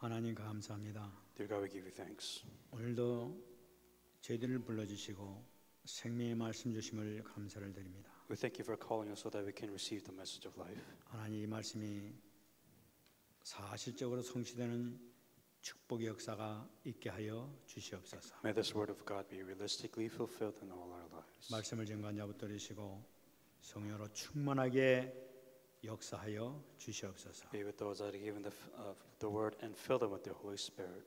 하나님 감사합니다. Dear God, we give you thanks. 오늘도 저희들을 불러주시고 생명의 말씀 주심을 감사를 드립니다. We thank you for calling us so that we can receive the message of life. 하나님 이 말씀이 사실적으로 성취되는 축복의 역사가 있게 하여 주시옵소서. May this word of God be realistically fulfilled in all our lives. 말씀을 증거한 붙들으시고 성령으로 충만하게 역사하여 주시옵소서. Be with those that are given the, of the word and fill them with the Holy Spirit.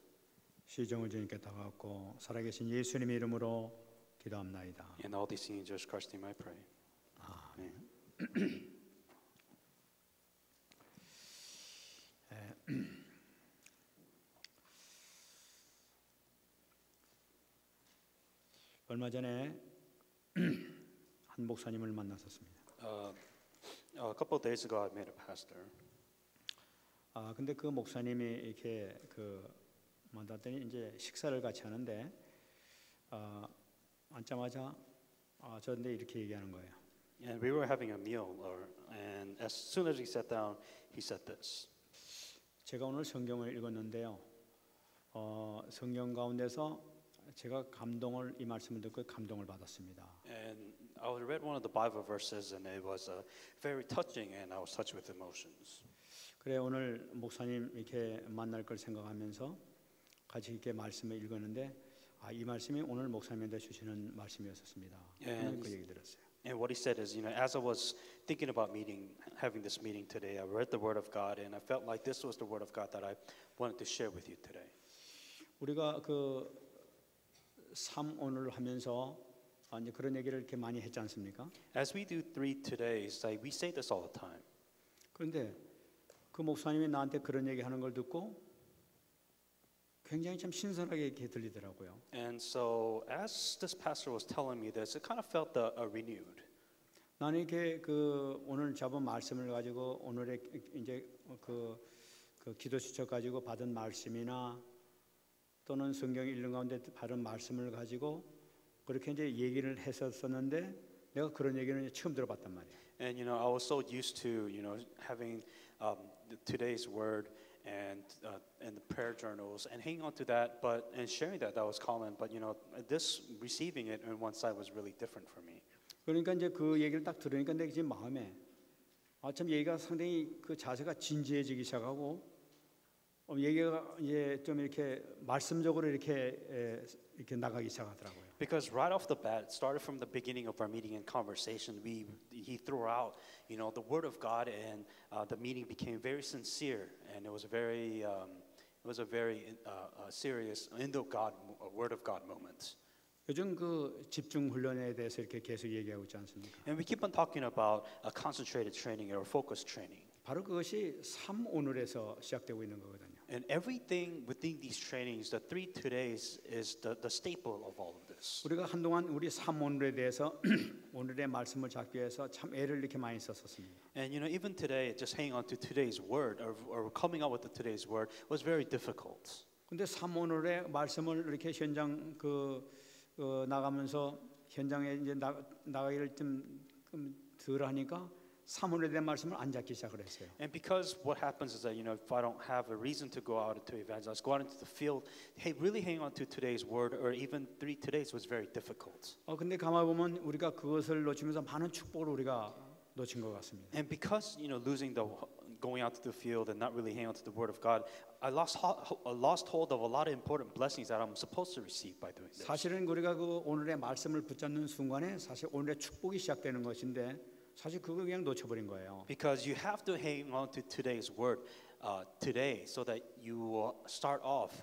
시정을 주님께 다가왔고 살아계신 예수님의 이름으로 기도합나이다. And all these things in Jesus Christ's name I pray. Amen. 얼마 전에 한 목사님을 만났었습니다. Uh, a couple of days ago, I met a pastor. 아 근데 그 목사님이 이렇게 그 만났더니 이제 식사를 같이 하는데 아 앉자마자 아 저한테 이렇게 얘기하는 거예요. And we were having a meal, or, and as soon as he sat down, he said this. 제가 오늘 성경을 읽었는데요. 어, 성경 가운데서 제가 감동을 이 말씀을 듣고 감동을 받았습니다. And I read one of the Bible verses, and it was uh, very touching, and I was touched with emotions. 그래 오늘 목사님 이렇게 만날 걸 생각하면서 같이 이렇게 말씀을 읽었는데 아, 이 말씀이 오늘 목사님한테 주시는 말씀이었습니다. 오늘 그 얘기 들었어요. And what he said is, you know, as I was thinking about meeting, having this meeting today, I read the Word of God, and I felt like this was the Word of God that I wanted to share with you today. 우리가 그 삼오늘 하면서 아, 이제 그런 얘기를 이렇게 많이 했지 않습니까? As we do three todays, like we say this all the time. 그런데 그 목사님이 나한테 그런 얘기 하는 걸 듣고 굉장히 참 신선하게 이렇게 들리더라고요. And so, as this pastor was telling me this, it kind of felt uh, uh, renewed. 나는 이렇게 그 오늘 잡은 말씀을 가지고 오늘의 이제 그, 그 기도 수첩 가지고 받은 말씀이나 또는 성경 읽는 가운데 받은 말씀을 가지고 그렇게 이제 얘기를 했었었는데 내가 그런 얘기는 처음 들어봤단 말이에요. And you know, I was so used to you know having um, today's word and uh, and the prayer journals and hanging on to that, but and sharing that that was common. But you know, this receiving it on one side was really different for me. 그러니까 이제 그 얘기를 딱 들으니까 내 지금 마음에 아참 얘기가 상당히 그 자세가 진지해지기 시작하고 어, 얘기가 이제 좀 이렇게 말씀적으로 이렇게 에, 이렇게 나가기 시작하더라고요. Because right off the bat, it started from the beginning of our meeting and conversation. We he threw out, you know, the word of God, and uh, the meeting became very sincere, and it was a very um, it was a very uh, uh, serious in the God uh, word of God moment. 요즘 그 집중 훈련에 대해서 이렇게 계속 얘기하고 있지 않습니까? And we keep on talking about a concentrated training or focused training. 바로 그것이 삼오늘에서 시작되고 있는 거거든요. And everything within these trainings, the three todays, is the, the staple of all of this. 우리가 한동안 우리 삼오늘에 대해서 오늘의 말씀을 잡기 위해서 참 애를 이렇게 많이 썼었습니다. And you know, even today, just hanging on to today's word or, or coming up with the today's word was very difficult. 근데 삼오늘의 말씀을 이렇게 현장 그 어, 나가면서 현장에 이제 나, 나가기를 좀, 좀덜 하니까 삼오늘에 대한 말씀을 안 잡기 시작을 했어요. And because what happens is that, you know, if I don't have a reason to go out to evangelize, go out into the field, hey, really hang on to today's word or even three todays was very difficult. 어 근데 가만 보면 우리가 그것을 놓치면서 많은 축복을 우리가 놓친 것 같습니다. And because, you know, losing the, going out to the field and not really hanging on to the word of God, I lost, I lost hold of a lot of important blessings that I'm supposed to receive by doing this. 사실은 우리가 그 오늘의 말씀을 붙잡는 순간에 사실 오늘의 축복이 시작되는 것인데 사실 그걸 그냥 놓쳐버린 거예요. Because you have to hang on to today's word uh, today so that you will start off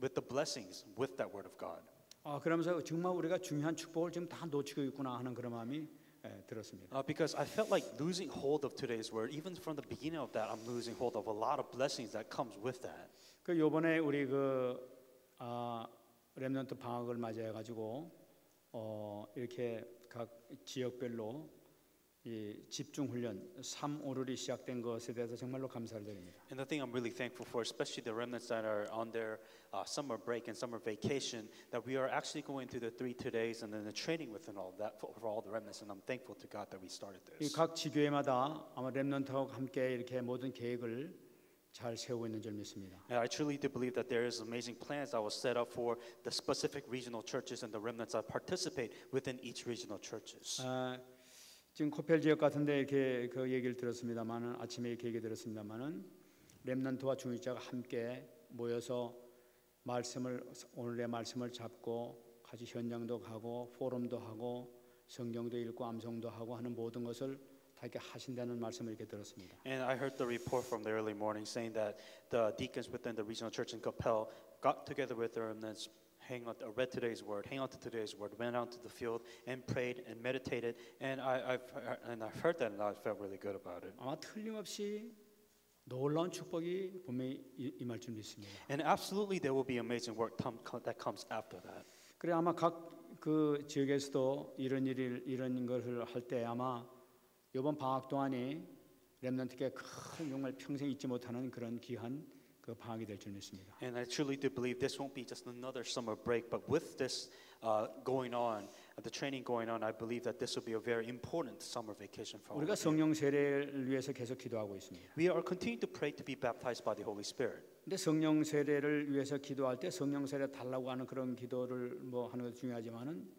with the blessings with that word of God. 아 그러면서 정말 우리가 중요한 축복을 지금 다 놓치고 있구나 하는 그런 마음이 예, 들었습니다. Uh, because I felt like losing hold of today's word, even from the beginning of that, I'm losing hold of a lot of blessings that comes with that. 그 요번에 우리 그 아, 렘넌트 방학을 맞이해 가지고 어, 이렇게 각 지역별로 이 집중 훈련 3월이 시작된 것에 대해서 정말로 감사를 드립니다. And the thing I'm really thankful for, especially the remnants that are on their uh, summer break and summer vacation, that we are actually going through the three two days and then the training within all of that for, for all the remnants. And I'm thankful to God that we started 이 this. 각 지교회마다 아마 렘넌트하고 함께 이렇게 모든 계획을 잘 세우고 있는 줄 믿습니다. And I truly do believe that there is amazing plans that was set up for the specific regional churches and the remnants that participate within each regional churches. 아, 지금 코펠 지역 같은데 이렇게 그 얘기를 들었습니다만은 아침에 이렇게 얘기 들었습니다만은 렘넌트와 중위자가 함께 모여서 말씀을 오늘의 말씀을 잡고 같이 현장도 가고 포럼도 하고 성경도 읽고 암송도 하고 하는 모든 것을 다 이렇게 하신다는 말씀을 이렇게 들었습니다. And I heard the report from the early morning saying that the deacons within the regional church in Capel got together with their remnants, hang on, uh, read today's word, hang on to today's word, went out to the field and prayed and meditated. And I, I've and I've heard that and I felt really good about it. 아마 틀림없이 놀라운 축복이 분명히 이- 임할 줄 믿습니다. And absolutely, there will be amazing work that comes after that. 그래 아마 각 그 지역에서도 이런 일을 이런 것을 할때 아마 이번 방학 동안이 렘넌트께 큰 용을 평생 잊지 못하는 그런 귀한 그 방학이 될 줄 믿습니다. And I truly do believe this won't be just another summer break, but with this uh, going on, uh, the training going on, I believe that this will be a very important summer vacation for. 우리가 you. 성령 세례를 위해서 계속 기도하고 있습니다. We are continuing to pray to be baptized by the Holy Spirit. 근데 성령 세례를 위해서 기도할 때 성령 세례 달라고 하는 그런 기도를 뭐 하는 것도 중요하지만은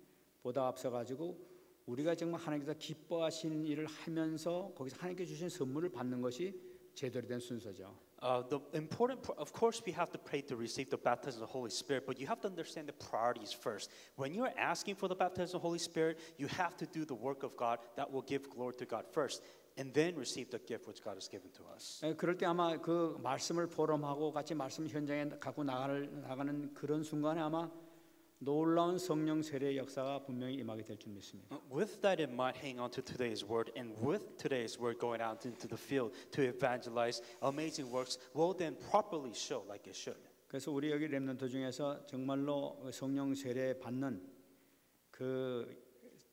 보다 앞서 가지고 우리가 정말 하나님께서 기뻐하시는 일을 하면서 거기서 하나님께 주신 선물을 받는 것이 제대로 된 순서죠. Uh, the important, pr- of course, we have to pray to receive the baptism of the Holy Spirit, but you have to understand the priorities first. When you're asking for the baptism of the Holy Spirit, you have to do the work of God that will give glory to God first, and then receive the gift which God has given to us. 에, 그럴 때 아마 그 말씀을 포럼하고 같이 말씀 현장에 갖고 나가는, 나가는 그런 순간에 아마 놀라운 성령 세례 역사가 분명히 임하게 될 줄 믿습니다. Uh, With that in mind, hang on to today's word, and with today's word going out into the field to evangelize, amazing works will then properly show like it should. 그래서 우리 여기 렘넌트 중에서 정말로 성령 세례 받는 그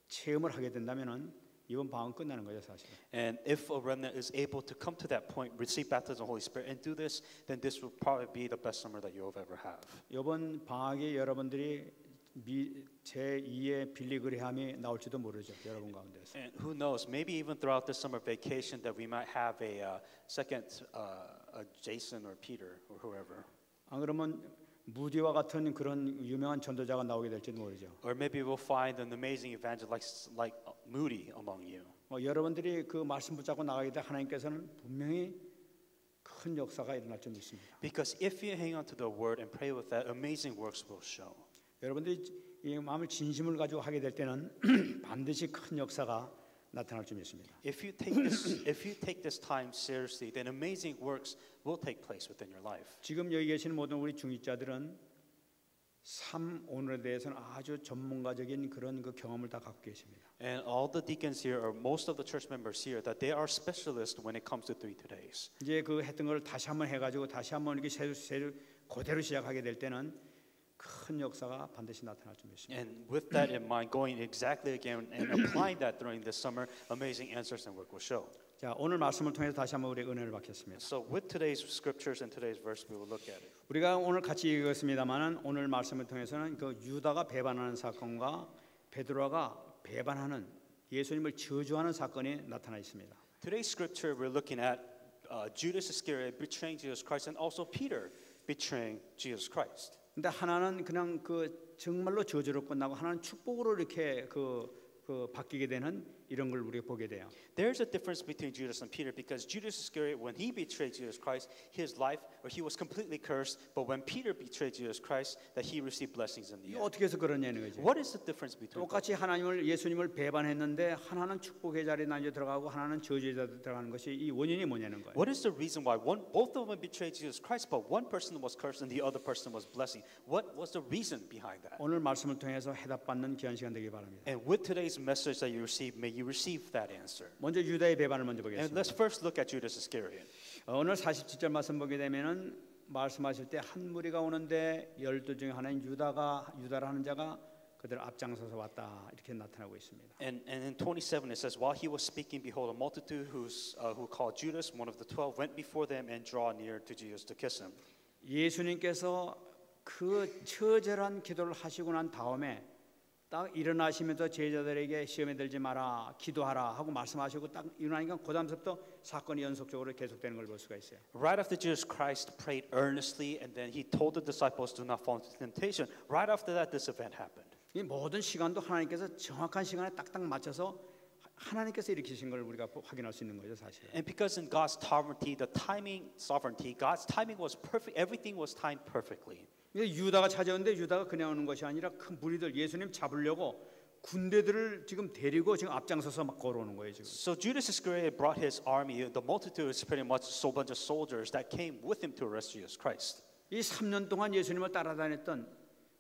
체험을 하게 된다면은 이번 방은 끝나는 거죠 사실. And if a remnant is able to come to that point, receive baptism of the Holy Spirit, and do this, then this will probably be the best summer that you'll ever have. 이번 방학에 여러분들이 미, 제 2의 빌리 그레함이 나올지도 모르죠 여러분 가운데서. And who knows, maybe even throughout this summer vacation, that we might have a uh, second uh, a Jason or Peter or whoever. 안 그러면 무디와 같은 그런 유명한 전도자가 나오게 될지도 모르죠. Or maybe we'll find an amazing evangelist like Moody among you. 뭐 여러분들이 그 말씀 붙잡고 나가게 돼 하나님께서는 분명히 큰 역사가 일어날 줄 믿습니다. Because if you hang on to the word and pray with that, amazing works will show. 여러분들이 이 마음을 진심을 가지고 하게 될 때는 반드시 큰 역사가 나타날 줄 믿습니다. If you take this, if you take this time seriously, then amazing works will take place within your life. 지금 여기 계시는 모든 우리 중위자들은 삶 오늘에 대해서는 아주 전문가적인 그런 그 경험을 다 갖고 계십니다. And all the deacons here, or most of the church members here, that they are specialists when it comes to three todays. 이제 그 했던 걸 다시 한번 해가지고 다시 한번 이렇게 새, 새, 그대로 시작하게 될 때는 큰 역사가 반드시 나타날 줄 믿습니다. And with that in mind, going exactly again and applying that during this summer, amazing answers and work will show. 자 오늘 말씀을 통해서 다시 한번 우리 은혜를 받겠습니다. So with today's scriptures and today's verse, we will look at it. 우리가 오늘 같이 읽었습니다만은 오늘 말씀을 통해서는 그 유다가 배반하는 사건과 베드로가 배반하는 예수님을 저주하는 사건이 나타나 있습니다. Today's scripture, we're looking at uh, Judas Iscariot betraying Jesus Christ and also Peter betraying Jesus Christ. 근데 하나는 그냥 그 정말로 저주로 끝나고 하나는 축복으로 이렇게 그, 그 바뀌게 되는 이런 걸 우리가 보게 돼요. There's a difference between Judas and Peter because Judas Iscariot, when he betrayed Jesus Christ, his life, or he was completely cursed. But when Peter betrayed Jesus Christ, that he received blessings in the 이게 end. 어떻게 해서 그러냐는 거지. What is the difference between both? 똑같이 하나님을 예수님을 배반했는데 하나는 축복의 자리에 나뉘어 들어가고 하나는 저주의 자리에 들어가는 것이 이 원인이 뭐냐는 거예요. What is the reason why one, both of them betrayed Jesus Christ, but one person was cursed and the other person was blessing? What was the reason behind that? 오늘 말씀을 통해서 해답받는 귀한 시간 되길 바랍니다. And with today's message that you receive, may you receive that answer. 먼저 유다의 배반을 먼저 And 보겠습니다. let's first look at Judas Iscariot. 어, 오늘 47절 말씀 보게 되면은 말씀하실 때 한 무리가 오는데 열두 중에 하나인 유다가 유다라는 자가 그들 앞장서서 왔다 이렇게 나타나고 있습니다. And, and in 27 it says, While he was speaking, behold, a multitude who's, uh, who called Judas, one of the twelve, went before them and draw near to Jesus to kiss him. 예수님께서 그 처절한 기도를 하시고 난 다음에 딱 일어나시면서 제자들에게 시험에 들지 마라 기도하라 하고 말씀하시고 딱 일어나니까 그 다음부터 사건이 연속적으로 계속되는 걸 볼 수가 있어요. Right after Jesus Christ prayed earnestly and then he told the disciples do not fall into temptation, right after that, this event happened. 이 모든 시간도 하나님께서 정확한 시간에 딱딱 맞춰서 하나님께서 일으키신 걸 우리가 확인할 수 있는 거죠, 사실. And because in God's sovereignty, the timing, sovereignty, God's timing was perfect, everything was timed perfectly. 유다가 찾아오는데 유다가 그냥 오는 것이 아니라 큰 무리들 예수님 잡으려고 군대들을 지금 데리고 지금 앞장서서 막 걸어오는 거예요 지금. So Judas Iscariot brought his army, the multitude is pretty much a bunch of soldiers that came with him to arrest Jesus Christ. 이 3년 동안 예수님을 따라다녔던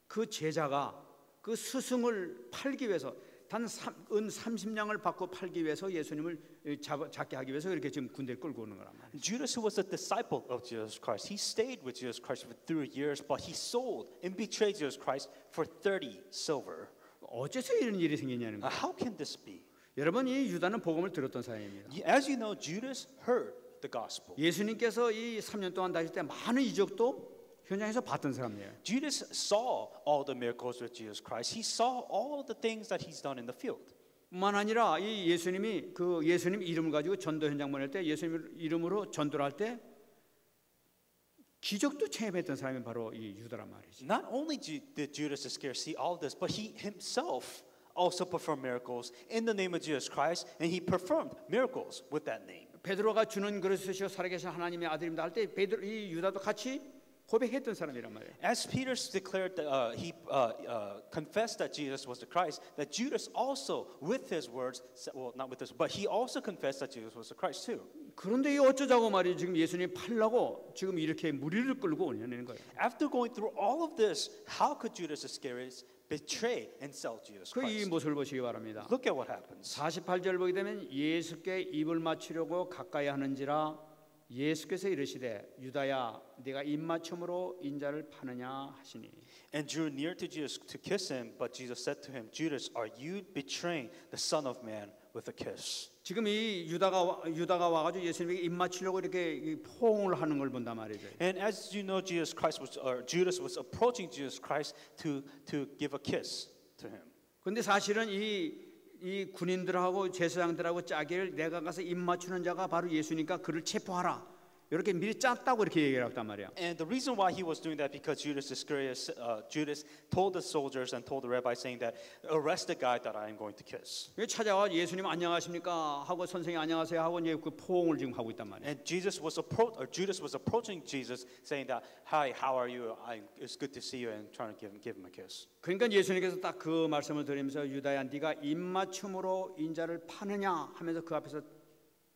그 제자가 그 스승을 팔기 위해서 단은 30냥을 받고 팔기 위해서 예수님을 잡, 잡게 하기 위해서 이렇게 지금 군대를 끌고 오는 거란 말이에요. Judas, who was a disciple of Jesus Christ, he stayed with Jesus Christ for three years, but he sold and betrayed Jesus Christ for 30 silver. 어째서 이런 일이 생기냐는 Now, 거예요. how can this be? 여러분 이 유다는 복음을 들었던 사람입니다. As you know, Judas heard the gospel. 예수님께서 이 3년 동안 다닐 때 많은 이적도 현장에서 봤던 사람이에요. Judas saw all the miracles with Jesus Christ. He saw all the things that he's done in the field. 뿐만 아니라 이 예수님이 그 예수님 이름을 가지고 전도 현장 보낼 때 예수님 이름으로 전도를 할 때 기적도 체험했던 사람이 바로 이 유다란 말이지. Not only did Judas Iscariot see all this, but he himself also performed miracles in the name of Jesus Christ, and he performed miracles with that name. 베드로가 주는 그리스도시요 살아계신 하나님의 아들입니다 할 때 베드로 이 유다도 같이 고백했던 사람이란 말이에요. As Peter declared, that, uh, he uh, uh, confessed that Jesus was the Christ. That Judas also, with his words, well, not with his, but he also confessed that Jesus was the Christ too. 그런데 이 어쩌자고 말이 지금 예수님 팔라고 지금 이렇게 무리를 끌고 오냐는 거예요. After going through all of this, how could Judas Iscariot betray and sell Jesus 그이 Christ? 모습을 보시기 바랍니다. Look at what happens. 48절 보게 되면 예수께 입을 맞추려고 가까이 하는지라 예수께서 이르시되 유다야 네가 입맞춤으로 인자를 파느냐 하시니 And drew near to Jesus to kiss him, but Jesus said to him, Judas, are you betraying the Son of Man with a kiss? 지금 이 유다가 와- 유다가 와 가지고 예수님에게 입맞추려고 이렇게 이 포옹을 하는 걸 본단 말이죠. And as you know, Jesus Christ was, or Judas was approaching Jesus Christ to, to give a kiss to him. 근데 사실은 이, 이 군인들하고 제사장들하고 짜기를 내가 가서 입 맞추는 자가 바로 예수니까 그를 체포하라. 이렇게 미리 짰다고 이렇게 얘기를 했단 말이야. And the reason why he was doing that because Judas Iscariot, uh, Judas told the soldiers and told the rabbi saying that arrest the guy that I am going to kiss. 찾아와 예수님 안녕하십니까 하고 선생님 안녕하세요 하고 이제 그 포옹을 지금 하고 있단 말이야. And Jesus was appro- or Judas was approaching Jesus saying that, Hi, how are you? I, it's good to see you, and trying to give him, give him a kiss. 그러니까 예수님께서 딱 그 말씀을 드리면서 유다야 네가 입맞춤으로 인자를 파느냐 하면서 그 앞에서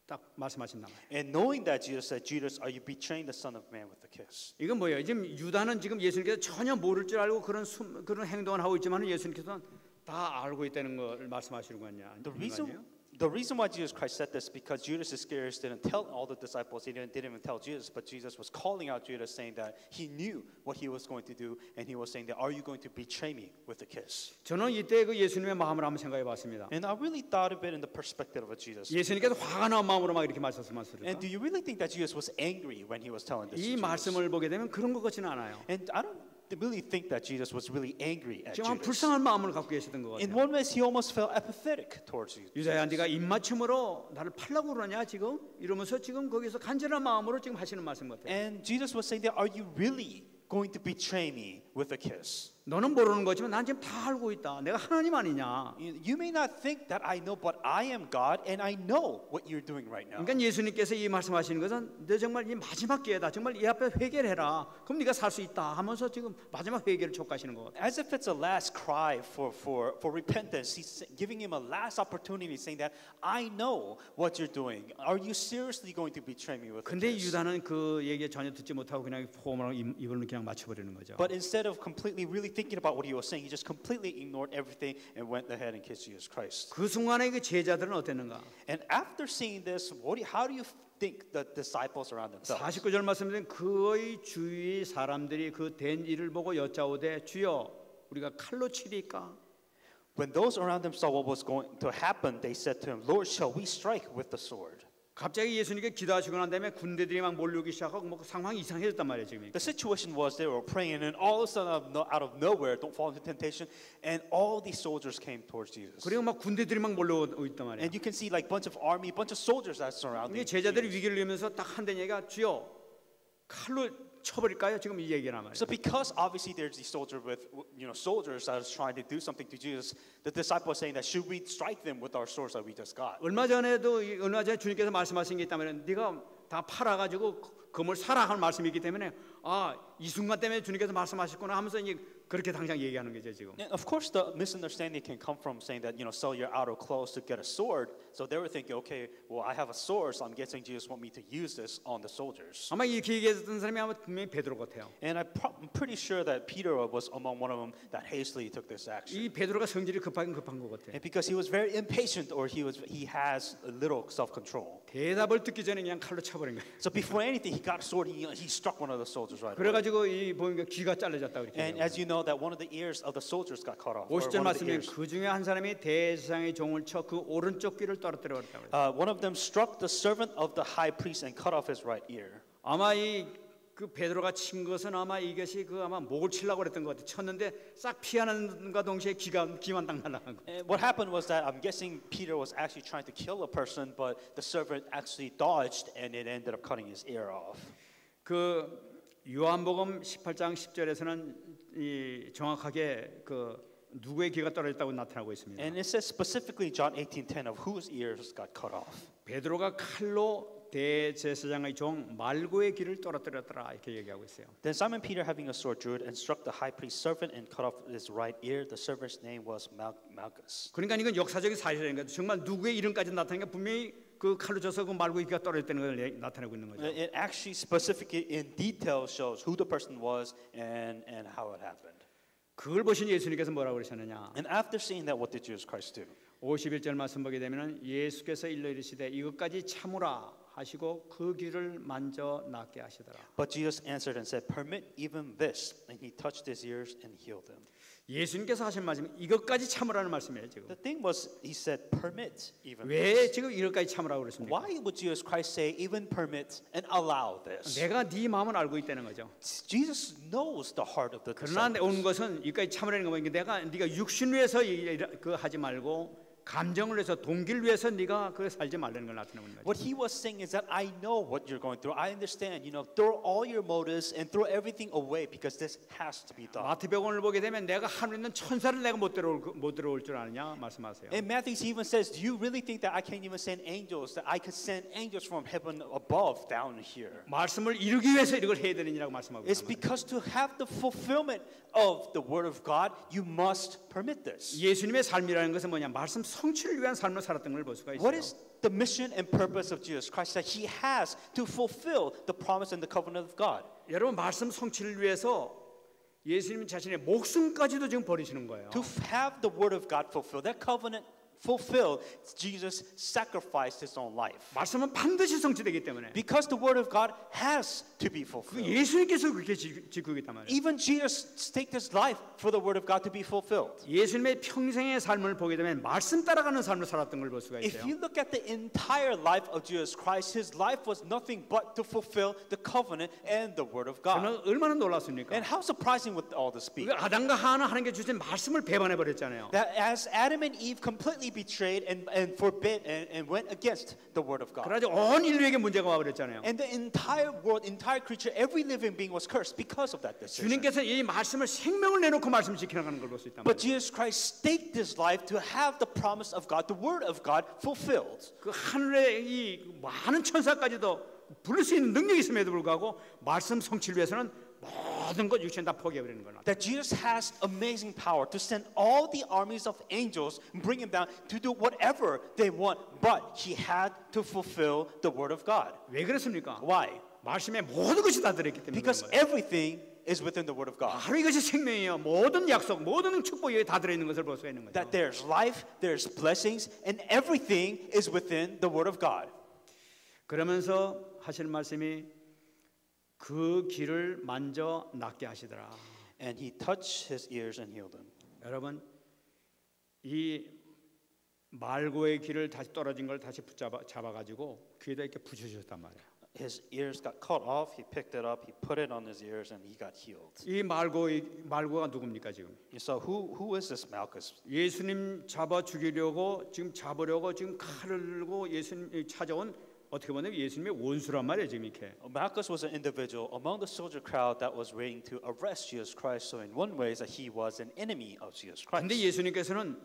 딱 말씀하신단 말이야. And knowing that, Jesus said, Judas, are you betraying the Son of Man with a kiss? 이건 뭐예요? 지금 유다는 지금 예수님께서 전혀 모를 줄 알고 그런 숨, 그런 행동을 하고 있지만 예수님께서는 다 알고 있다는 걸 말씀하시는 거 아니야? The reason, the reason why Jesus Christ said this because Judas Iscariot didn't tell all the disciples, he didn't, didn't even tell Jesus, but Jesus was calling out Judas saying that he knew what he was going to do, and he was saying that, Are you going to betray me with a kiss? 저는 이때 그 예수님의 마음을 한번 생각해 봤습니다. And I really thought of it in the perspective of Jesus. 예수님께서 화가 난 마음으로 막 이렇게 말씀하셨을까? And do you really think that Jesus was angry when he was telling this? 이 To Judas? 말씀을 보게 되면 그런 것 같지는 않아요. And I don't really think that Jesus was really angry at 지금 한 Judas. 불쌍한 마음을 갖고 계시던 것 In 같아요. one way, he almost felt apathetic towards you. 유다야, 네가 입맞춤으로 나를 팔라고 그러냐 지금? 이러면서 지금 거기서 간절한 마음으로 지금 하시는 말씀 같아요. And Jesus was saying that, Are you really going to betray me with a kiss? 너는 모르는 거지만 난 지금 다 알고 있다. 내가 하나님 아니냐? You may not think that I know, but I am God and I know what you're doing right now. 그러니까 예수님께서 이 말씀하시는 것은 너 정말 이 마지막 기회다. 정말 이 앞에 회개를 해라. 그럼 네가 살 수 있다 하면서 지금 마지막 회개를 촉구하시는 것. As if it's a last cry for, for, for repentance, he's giving him a last opportunity, saying that I know what you're doing. Are you seriously going to betray me with 근데 kiss? 유다는 그 얘기 전혀 듣지 못하고 그냥 포함하고 입을 그냥 맞춰버리는 거죠. But instead of completely really thinking about what he was saying, he just completely ignored everything and went ahead and kissed Jesus Christ. 그 순간에 그 제자들은 어땠는가? And after seeing this, what do you, how do you think the disciples around themselves? 49절 말씀드린 그의 주위 사람들이 그 된 일을 보고 여짜오되 주여 우리가 칼로 치리까? When those around them saw what was going to happen, they said to him, Lord, shall we strike with the sword? 갑자기 예수님께 기도하시고 난 다음에 군대들이 막 몰려오기 시작하고 뭐 상황이 이상해졌단 말이에요 지금. The situation was they were praying, and all of a sudden, out of, nowhere, don't fall into temptation, and all these soldiers came towards Jesus. 그리고 막 군대들이 막 몰려오고 있단 말이에요. And you can see like bunch of army, bunch of soldiers that surrounding. 이게 제자들이. 위기를 이으면서 딱 한대 얘기가 주여 칼로 쳐버릴까요? 지금 이 얘기란 말이에요. So because obviously there's these soldiers with you know soldiers that is trying to do something to Jesus, the disciple is saying that should we strike them with our swords that we just got? 얼마 전에도 이- 얼마 전에 주님께서 말씀하신 게 있다면 네가 다 팔아가지고 금을 사라 할 말씀이 있기 때문에 아 이 순간 때문에 주님께서 말씀하셨구나 하면서 이제 그렇게 당장 얘기하는 거죠 지금. And of course, the misunderstanding can come from saying that you know sell your outer clothes to get a sword. So they were thinking, okay, well I have a sword, so I'm guessing Jesus want me to use this on the soldiers. 아마 이렇게 얘기했던 사람이 아마 분명히 베드로 같아요. And I pro- I'm pretty sure that Peter was among one of them that hastily took this action. 이 베드로가 성질이 급하긴 급한 것 같아요. And because he was very impatient, or he was he has a little self-control. 대답을 듣기 전에 그냥 칼로 쳐버린 거예요. So before anything, he got a sword. He, he struck one of the soldiers right away. 그래가지고 이 보니까 귀가 잘려졌다 그렇게. And 얘기해요. as you know, that one of the ears of the soldiers got cut off. or 50절 one of the 말씀에 ears. 그 중에 한 사람이 대제사장의 종을 쳐 그 오른쪽 귀를 떨어뜨려 버렸다고 그래요. Uh, one of them struck the servant of the high priest and cut off his right ear. 아마 이 그 베드로가 친 것은 아마 이것이 그 아마 목을 치려고 그랬던 것 같아요. 쳤는데 싹 피하는가 동시에 귀가 귀만 딱 날아간 거. And what happened was that I'm guessing Peter was actually trying to kill a person, but the servant actually dodged and it ended up cutting his ear off. 그 요한복음 18장 10절에서는 이 정확하게 그 누구의 귀가 떨어졌다고 나타나고 있습니다. And it says specifically in John 18:10 of whose ears got cut off. 베드로가 칼로 대제사장의 종 말고의 귀를 떨어뜨렸더라 이렇게 얘기하고 있어요. Then Simon Peter, having a sword, drew it and struck the high priest's servant and cut off his right ear. The servant's name was Mal- Malchus. 그러니까 이건 역사적인 사실이니까 정말 누구의 이름까지 나타나니까 분명히 그 칼로 쳐서 그 말고의 귀가 떨어졌다는 걸 얘- 나타내고 있는 거죠. It actually specifically in detail shows who the person was and, and how it happened. 그걸 보신 예수님께서 뭐라고 그러셨느냐? And after seeing that, what did Jesus Christ do? 51절 말씀 보게 되면은 예수께서 일러 이르시되 이것까지 참으라 하시고 그 귀를 만져 낫게 하시더라. But Jesus answered and said, Permit even this. And he touched his ears and healed him. 예수님께서 하신 말씀이 이것까지 참으라는 말씀이에요 지금. The thing was, he said, Permit even 왜 this. 지금 이것까지 참으라고 그러십니까? Why would Jesus Christ say, even permit and allow this? 내가 네 마음을 알고 있다는 거죠. Jesus knows the heart of the 그러나 내 온. 것은 이까지 참으라는 거 보니까 내가 네가 육신 위해서 이- 이- 그 하지 말고 감정을 위해서 동기를 위해서 네가 그 살지 말라는 걸 나타내는 거죠. What he was saying is that I know what you're going through. I understand. You know, throw all your motives and throw everything away because this has to be done. 마태복음을 보게 되면 내가 하늘 있는 천사를 내가 못 들어올 그- 못 들어올 줄 아느냐 말씀하세요. And Matthew even says, Do you really think that I can't even send angels? That I could send angels from heaven above down here? 말씀을 이루기 위해서 이걸 해야 되느냐고 말씀하고 It's 있습니다. because to have the fulfillment of the word of God, you must permit this. 예수님의 삶이라는 것은 뭐냐? 말씀 성취를 위한 삶을 살았던 걸 볼 수가 있어요. What is the mission and purpose of Jesus Christ? That he has to fulfill the promise and the covenant of God. 여러분 말씀 성취를 위해서 예수님 자신의 목숨까지도 지금 버리시는 거예요. To have the word of God fulfilled, that covenant fulfilled, Jesus sacrificed his own life. 말씀은 반드시 성취되기 때문에 Because the word of God has to be 그 fulfilled. 예수님께서 그렇게 지- 지키고 있단 말이에요. Even Jesus staked his life for the word of God to be fulfilled. 예수님의 평생의 삶을 보게 되면 말씀 따라가는 삶을 살았던 걸 볼 수가 If 있어요. you look at the entire life of Jesus Christ, his life was nothing but to fulfill the covenant and the word of God. 저는 얼마나 놀랐습니까? And how surprising would all this be? 그 아담과 하나 하나님께 주신 말씀을 배반해 버렸잖아요. That as Adam and Eve completely betrayed and, and forbid and, and went against the word of God. 그래가지고 온 인류에게 문제가 와 버렸잖아요. And the entire world, entire creature, every living being was cursed because of that decision. 주님께서 이 말씀을 생명을 내놓고 말씀을 지켜나가는 걸 볼 수 있단 But. Jesus Christ staked his life to have the promise of God, the word of God, fulfilled. 그 하늘의 이 많은 천사까지도 부를 수 있는 능력이 있음에도 불구하고 말씀 성취를 위해서는 모든 것 육신 다 포기해 버리는 거나. That Jesus has amazing power to send all the armies of angels, and bring him down to do whatever they want, but he had to fulfill the word of God. 왜 그렇습니까? Why? 말씀에 모든 것이 다 들어있기 때문에 그런 Because 거예요. everything is within the word of God. 바로 이것이 생명이에요. 모든 약속, 모든 축복이 다 들어있는 것을 볼 수가 있는 거죠. That there's life, there's blessings, and everything is within the word of God. 그러면서 하시는 말씀이 그 귀를 만져 낫게 하시더라. And he touched his ears and healed him. 여러분 이 말고의 귀를 다시 떨어진 걸 다시 붙잡아 잡아 가지고 귀에다 이렇게 붙여주셨단 말이에요. His ears got cut off. He picked it up. He put it on his ears, and he got healed. 이 말고의 말고가 누굽니까 지금? So who who is this Malchus? 예수님 잡아 죽이려고 지금 잡으려고 지금 칼을 들고 예수님 찾아온 어떻게 보면 예수님의 원수란 말이에요 지금 이렇게. Malchus was an individual among the soldier crowd that was waiting to arrest Jesus Christ. So in one way, is that he was an enemy of Jesus Christ. 근데 예수님께서는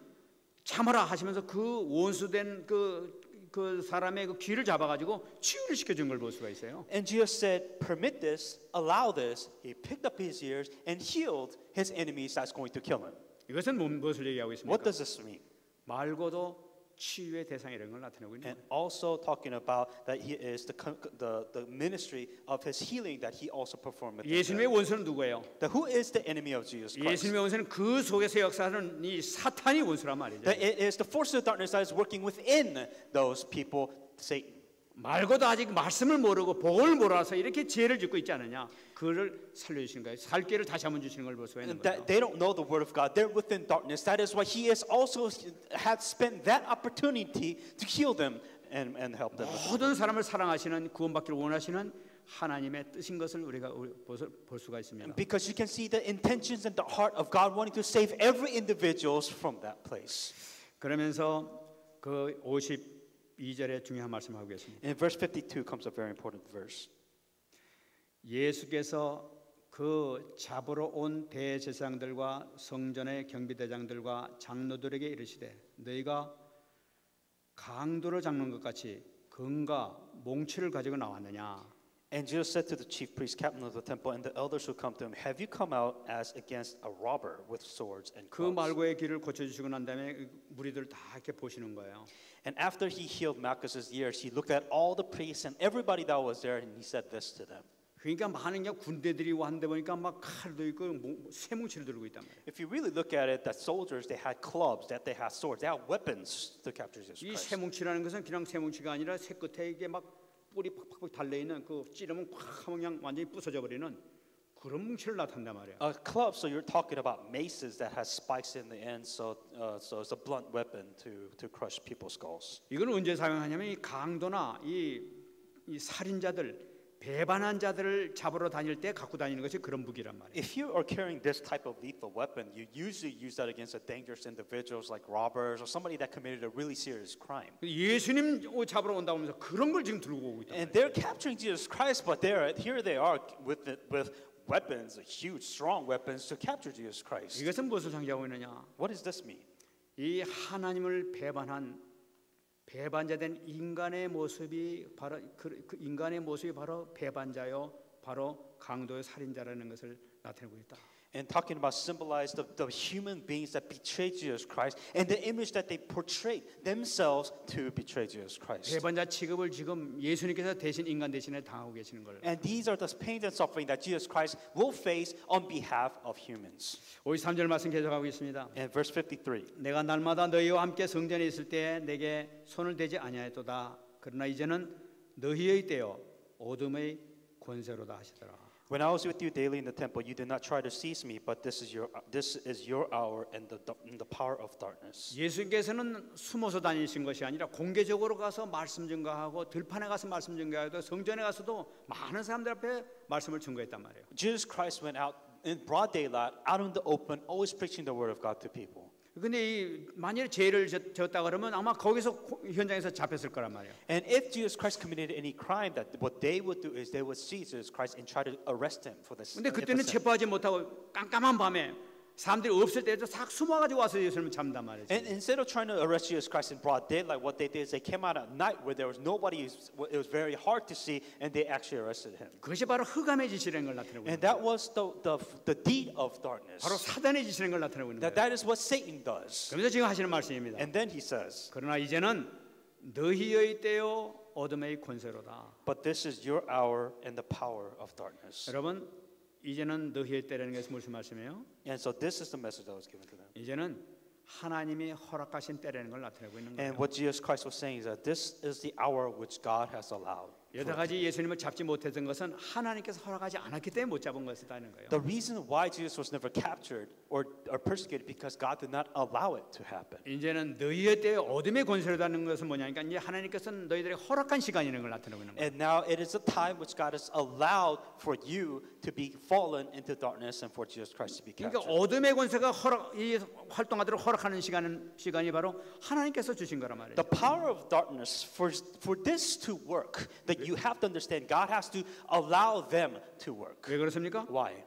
참아라 하시면서 그 원수된 그, 그 사람의 그 귀를 잡아가지고 치유를 시켜준 걸 볼 수가 있어요. And Jesus said, "Permit this, allow this." He picked up his ears and healed his enemies that's going to kill him. 이것은 뭐- 무엇을 얘기하고 What 있습니까? does this mean? 말고도 치유의 대상이라는 걸 나타내고 있는 And 거예요. also talking about that he is the con- the, the ministry of his healing that he also performed. within 예수님의 them. 원수는 누구예요? That who is the enemy of Jesus Christ? 예수님의 원수는 그 속에서 역사하는 이 사탄이 원수란 말이죠. That it is the force of darkness that is working within those people, Satan. 말고도 아직 말씀을 모르고 복을 몰라서 이렇게 죄를 짓고 있지 않느냐? 그를 살려주시는 거예요. 살 길을 다시 한번 주시는 걸볼 수가 있는 that they don't know the word of God. They're within darkness. That is why he is also had spent that opportunity to heal them and, and help them. 모든 사람을 사랑하시는 구원받기를 원하시는 하나님의 뜻인 것을 우리가 볼 수- 수가 있습니다. Because you can see the intentions and the heart of God wanting to save every individuals from that place. 그러면서 그 52절에 중요한 말씀을 하고 계십니다. In verse 52 comes a very important verse. 예수께서 그 잡으러 온 대제사장들과 성전의 경비대장들과 장로들에게 이르시되 너희가 강도를 잡는 것 같이 금과 몽치를 가지고 나왔느냐 And Jesus said to the chief priests, captain of the temple, and the elders who come to him, Have you come out as against a robber with swords and 그 clubs? 말고의 길을 고쳐주시고 난 다음에 무리들 다 이렇게 보시는 거예요. And after he healed Malchus's ears, he looked at all the priests and everybody that was there, and he said this to them. 그러니까 많은 게 군대들이 왔는데 보니까 막 칼도 있고 뭐 쇠뭉치를 들고 있단 말이에요. If you really look at it, that soldiers, they had clubs, that they had swords, they had weapons to capture Jesus 이 Christ. 쇠뭉치라는 것은 그냥 쇠뭉치가 아니라 쇠 끝에 이게 막 뿔이 팍팍 달려 있는 그 찌르면 콱 하면 그냥 완전히 부서져 버리는 그런 뭉치를 나타낸단 말이에요. A club, so you're talking about maces that has spikes in the end, so uh, so it's a blunt weapon to to crush people's skulls. 이걸 언제 사용하냐면 이 강도나 이, 이 살인자들 배반한 자들을 잡으러 다닐 때 갖고 다니는 것이 그런 무기란 말이에요. If you are carrying this type of lethal weapon, you usually use that against a dangerous individuals like robbers or somebody that committed a really serious crime. 예수님 잡으러 온다고 하면서 그런 걸 지금 들고 오고 있단 And they're capturing Jesus Christ, but they're here they are with with weapons, huge, strong weapons to capture Jesus Christ. 이것은 무엇을 상징하고 있느냐? What does this mean? 이 하나님을 배반한 배반자된 인간의 모습이 바로 그, 그 인간의 모습이 바로 배반자요, 바로 강도의 살인자라는 것을 나타내고 있다. And talking about symbolize the, the human beings that betrayed Jesus Christ and the image that they portrayed themselves to betray Jesus Christ. 배반자 취급을 지금 예수님께서 대신 인간 대신에 당하고 계시는 걸. And these are the pains and suffering that Jesus Christ will face on behalf of humans. 53절 말씀 계속하고 있습니다. And verse 53. 내가 날마다 너희와 함께 성전에 있을 때 내게 손을 대지 아니하였도다. 그러나 이제는 너희의 때요 어둠의 권세로다 하시더라. When I was with you daily in the temple, you did not try to seize me, but this is your this is your hour and the and the power of darkness. 예수님께서는 숨어서 다니신 것이 아니라 공개적으로 가서 말씀 증거하고 들판에 가서 말씀 증거하고 성전에 가서도 많은 사람들 앞에 말씀을 증거했단 말이에요. Jesus Christ went out in broad daylight, out in the open, always preaching the word of God to people. 근데 이 만일 죄를 졌- 졌다 그러면 아마 거기서 고- 현장에서 잡혔을 거란 말이에요. And if Jesus Christ committed any crime, that what they would do is they would seize Jesus Christ and try to arrest him for this. 근데 그때는. 체포하지 못하고 깜깜한 밤에 사람들이 없을 때도 싹 숨어가지고 와서 예수님을 잡는단 말이죠. And instead of trying to arrest Jesus Christ in broad daylight, what they did is they came out at night where there was nobody. It was very hard to see, and they actually arrested him. 그것이 바로 흑암의 짓이라는 걸 나타내고 있는 And 거예요. that was the, the, the deed of darkness. 바로 사단의 짓이라는 걸 나타내고 있는 That 거예요. that is what Satan does. 그러면서 지금 하시는 말씀입니다. And then he says, 그러나 이제는 너희의 때요 어둠의 권세로다. But this is your hour and the power of darkness. 여러분 이제는 너희의 때라는 것이 무슨 말씀이에요? And so this is the message that was given to them. 이제는 하나님이 허락하신 때라는 걸 나타내고 있는 And 거예요. what Jesus Christ was saying is that this is the hour which God has allowed. 여러 가지 예수님을 잡지 못했던 것은 하나님께서 허락하지 않았기 때문에 못 잡은 것이다는 거예요. The reason why Jesus was never captured or, or persecuted because God did not allow it to happen. 이제는 너희의 때에 어둠의 권세로다는 것은 뭐냐니까 이제 하나님께서는 너희들에게 허락한 시간이라는 걸 나타내고 있는 거예요. And now it is a time which God has allowed for you to be fallen into darkness and for Jesus Christ to be 그러니까 captured. 어둠의 권세가 허락 이 활동하도록 허락하는 시간은 시간이 바로 하나님께서 주신 거란 말이에요. The power of darkness for for this to work, that you have to understand, God has to allow them to work. 왜 그렇습니까? Why?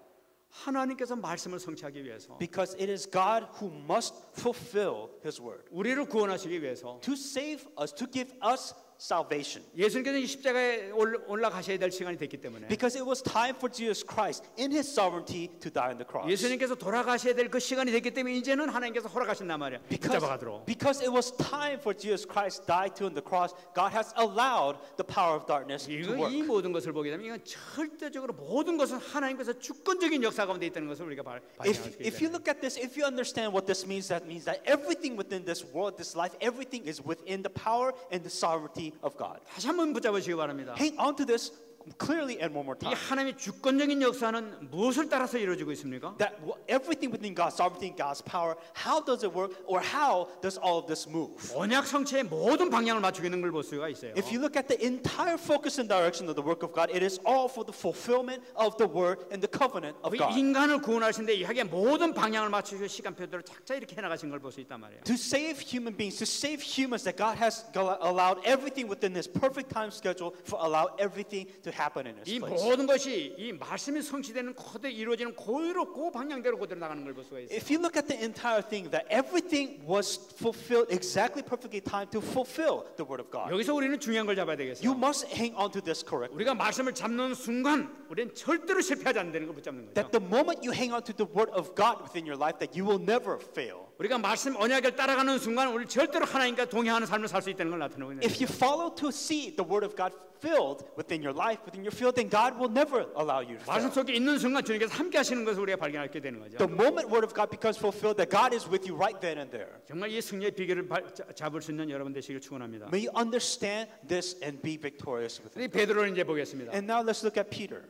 하나님께서 말씀을 성취하기 위해서 Because it is God who must fulfill His word 우리를 구원하시기 위해서 to save us, to give us salvation. 예수님께서 이 십자가에 올- 올라가셔야 될 시간이 됐기 때문에 Because it was time for Jesus Christ in His sovereignty to die on the cross. 예수님께서 돌아가셔야 될 그 시간이 됐기 때문에 이제는 하나님께서 허락하신단 말이야. Because, 붙잡아가도록. because it was time for Jesus Christ die to on the cross, God has allowed the power of darkness to 이거 work. 이 모든 것을 보게 되면 이건 절대적으로 모든 것은 하나님께서 주권적인 역사 가운데 있다는 것을 우리가 발- If, 발견할 수 if you 있다. look at this, if you understand what this means, that means that everything within this world, this life, everything is within the power and the sovereignty of God. 다시 한번 붙잡으시기 바랍니다. Hang on to this clearly and one more 이 time. 하나님의 주권적인 역사는 무엇을 따라서 이루어지고 있습니까? That wh- everything within God's sovereignty, God's power, how does it work, or how does all of this move? 언약 성취의 모든 방향을 맞추고 있는 걸 볼 수가 있어요. If you look at the entire focus and direction of the work of God, it is all for the fulfillment of the word and the covenant of 그 God. 인간을 구원하시는데 이하게 모든 방향을 맞추시고 시간표대로 착자 이렇게 해나가신 걸 볼 수 있단 말이에요. To save human beings, to save humans, that God has go- allowed everything within His perfect time schedule for allow everything to happen in His 이 place. 모든 것이 이 말씀이 성취되는 그대로 이루어지는 그대로 그 방향대로 그대로 나가는 걸 볼 수가 있어요. If you look at the entire thing, that everything was fulfilled exactly perfectly timed to fulfill the word of God. 여기서 우리는 중요한 걸 잡아야 You 되겠어요. must hang on to this correctly. 우리가 말씀을 잡는 순간 우리는 절대로 실패하지 않는 걸 붙잡는 거죠. That the moment you hang on to the word of God within your life, that you will never fail. 우리가 말씀 언약을 따라가는 순간 우리 절대로 하나님과 동행하는 삶을 살 수 있다는 걸 나타내고 있는 If you follow to see the word of God filled within your life, within your field, then God will never allow you to 말씀 fail. 속에 있는 순간 주님께서 함께 하시는 것을 우리가 발견하게 되는 거죠. The moment word of God becomes fulfilled, that God is with you right then and there. 정말 이 승리의 비결을 잡을 수 있는 여러분 되시길 축원합니다. May you understand this and be victorious with 이 it. 베드로를 이제 보겠습니다. And now let's look at Peter.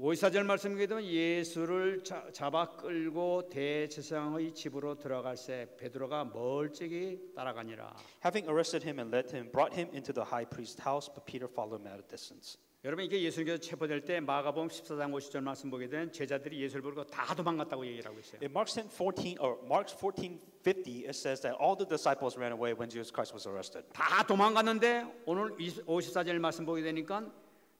54절 말씀에 되면 예수를 자- 잡아 끌고 대제사장의 집으로 들어갈새 베드로가 멀찍이 따라가니라. Having arrested him and led him, brought him into the high priest's house, but Peter followed him at a distance. 여러분 이게 예수님께서 체포될 때 마가복음 14장 50절 말씀 보게 되면 제자들이 예수를 보고 다 도망갔다고 얘기를 하고 있어요. In Mark 10, 14 or Mark 14, 50, it says that all the disciples ran away when Jesus Christ was arrested. 다 도망갔는데 오늘 54절 말씀 보게 되니까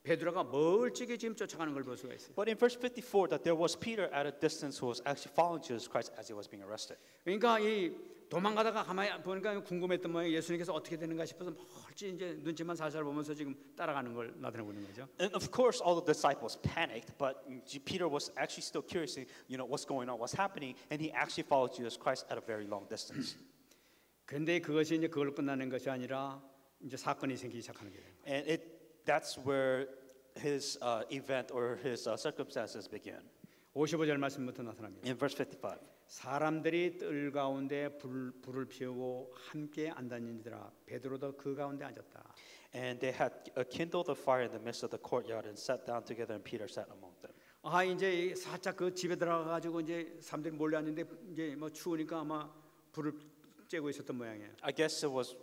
베드로가 멀찍이 지금 쫓아가는 걸 볼 수가 있어요. But in verse 54, that there was Peter at a distance who was actually following Jesus Christ as he was being arrested. 그러니까 이 도망가다가 가만히 보니까 궁금했던 모양 예수님께서 어떻게 되는가 싶어서 멀찍이 이제 눈치만 살살 보면서 지금 따라가는 걸 나타내고 있는 거죠. And of course, all the disciples panicked, but Peter was actually still curious, you know, what's going on, what's happening, and he actually followed Jesus Christ at a very long distance. 그런데 그것이 이제 그걸로 끝나는 것이 아니라 이제 사건이 생기기 시작하는 거예요. And it, that's where his uh, event or his uh, circumstances begin. 55절 말씀부터 나타납니다. In verse 55. 사람들이 뜰 가운데 불, 불을 피우고 함께 앉았는지라 베드로도 그 가운데 앉았다. And they had uh, kindled a fire in the midst of the courtyard and sat down together, and Peter sat among them. 아 이제 이 살짝 그 집에 들어가 가지고 이제 사람들이 몰려왔는데 이제 뭐 추우니까 아마 불을 쬐고 있었던 모양이에요. I guess it was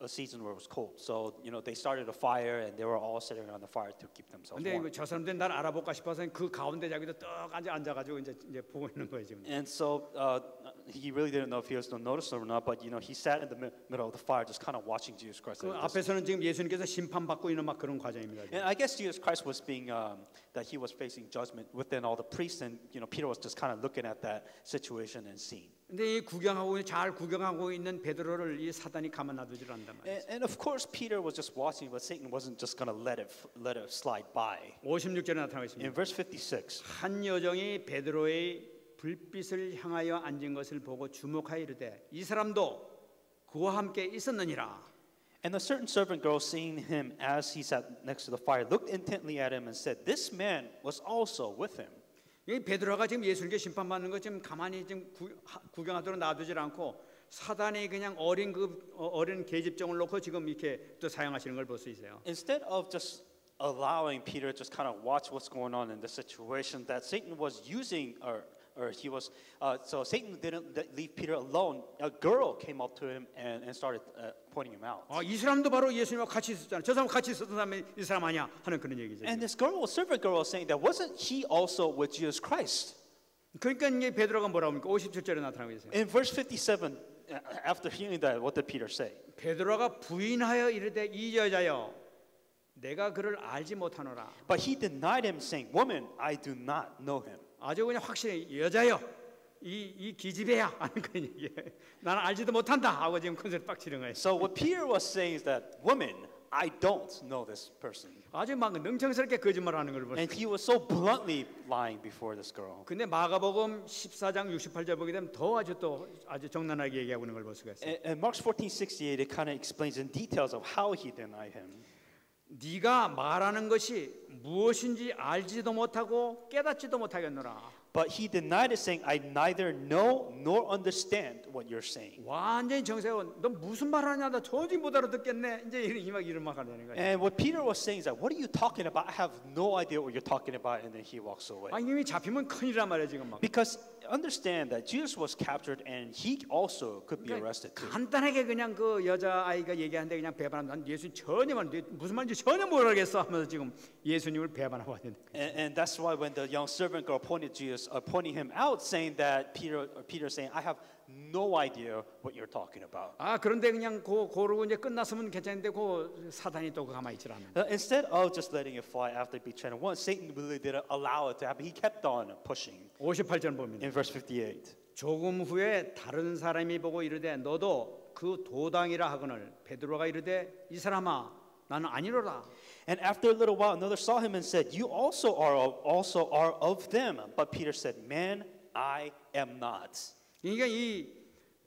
a season where it was cold, so you know they started a fire and they were all sitting around the fire to keep themselves 근데 warm. 이거 저 사람들이 날 알아볼까 싶어서 그 가운데 자기도 떡 앉아 앉아가지고 이제 이제 보고 있는 거예요 지금. And so uh, he really didn't know if he was going to notice them or not, but you know he sat in the mi- middle of the fire, just kind of watching Jesus Christ. 그 at a distance. 앞에서는 지금 예수님께서 심판받고 있는 막 그런 과정입니다. 지금. And I guess Jesus Christ was being um, that he was facing judgment within all the priests, and you know Peter was just kind of looking at that situation and seeing. 근데 이 구경하고 잘 구경하고 있는 베드로를 이 사단이 가만 놔두질 않 단 말이에요. And, of course Peter was just watching, but Satan wasn't just going to let it let it slide by. 56절에 나타나고 있습니다. In verse 56, 한 여정이 베드로의 불빛을 향하여 앉은 것을 보고 주목하여 이르되 이 사람도 그와 함께 있었느니라. and a certain servant girl, seeing him as he sat next to the fire, looked intently at him and said, "This man was also with him." 이 베드로가 지금 예수님께 심판받는 거 지금 가만히 지금 구, 하- 구경하도록 놔두질 않고 사단이 그냥 어린 그 어, 어린 계집종을 놓고 지금 이렇게 또 사용하시는 걸 볼 수 있어요. Instead of just allowing Peter just kind of watch what's going on in the situation, that Satan was using, or, or he was, uh, so Satan didn't leave Peter alone. A girl came up to him and, and started uh, pointing him out. 아, 이 사람도 바로 예수님과 같이 있었잖아. 저 사람 같이 있었던 사람이 이 사람 아니야 하는 그런 얘기죠. And this girl, servant girl, was saying that wasn't he also with Jesus Christ? 그러니까 이게 베드로가 뭐라고 합니까? 57절에 나타나고 있어요. In verse 57, uh, after hearing that, what did Peter say? 베드로가 부인하여 이르되 이 여자여 내가 그를 알지 못하노라. But he denied him, saying, Woman, I do not know him. 아주 그냥 확실히 여자여 이, 이 기집애야 하는 그런 얘기예요. 나는 알지도 못한다 하고 지금 큰 소리 빡치는 거예요. So what Peter was saying is that, Woman, I don't know this person. 아주 막 능청스럽게 거짓말하는 걸 보세요. And he was so bluntly lying before this girl. 근데 마가복음 14장 68절 보게 되면 더 아주 또 아주 정난하게 얘기하고 있는 걸 볼 수가 있어요. And Mark 14:68 it kind of explains in details of how he denied him. 네가 말하는 것이 무엇인지 알지도 못하고 깨닫지도 못하겠노라. But he denied it, saying, I neither know nor understand what you're saying. 완전히 정세원, 너 무슨 말하냐? 나 도저히 못 알아듣겠네. 이제 이런 이막 이런 막 하는 거예요. And what Peter was saying is that, What are you talking about? I have no idea what you're talking about. And then he walks away. 아 이미 잡히면 큰일이란 말이야 지금 막. Because understand that Jesus was captured and he also could be arrested too. 간단하게 그냥 그 여자 아이가 얘기하는데 그냥 배반한 난 예수 전혀 말 무슨 말인지 전혀 모르겠어 하면서 지금 예수님을 배반하고 왔는데 And, and that's why when the young servant girl pointed Jesus, uh, pointing him out, saying that Peter, or Peter saying, I have no idea what you're talking about. 아 그런데 그냥 고 고르고 이제 끝났으면 괜찮은데 그 사단이 또 가만히 있질 않아. Uh, instead of just letting it fly after betraying once, Satan really didn't allow it to happen. He kept on pushing. 58절 보면 In verse 58, 조금 후에 다른 사람이 보고 이르되 너도 그 도당이라 하거늘 베드로가 이르되 이 사람아 나는 아니로라. and after a little while, another saw him and said, "You also are of, also are of them." But Peter said, "Man, I am not." 그러니까 이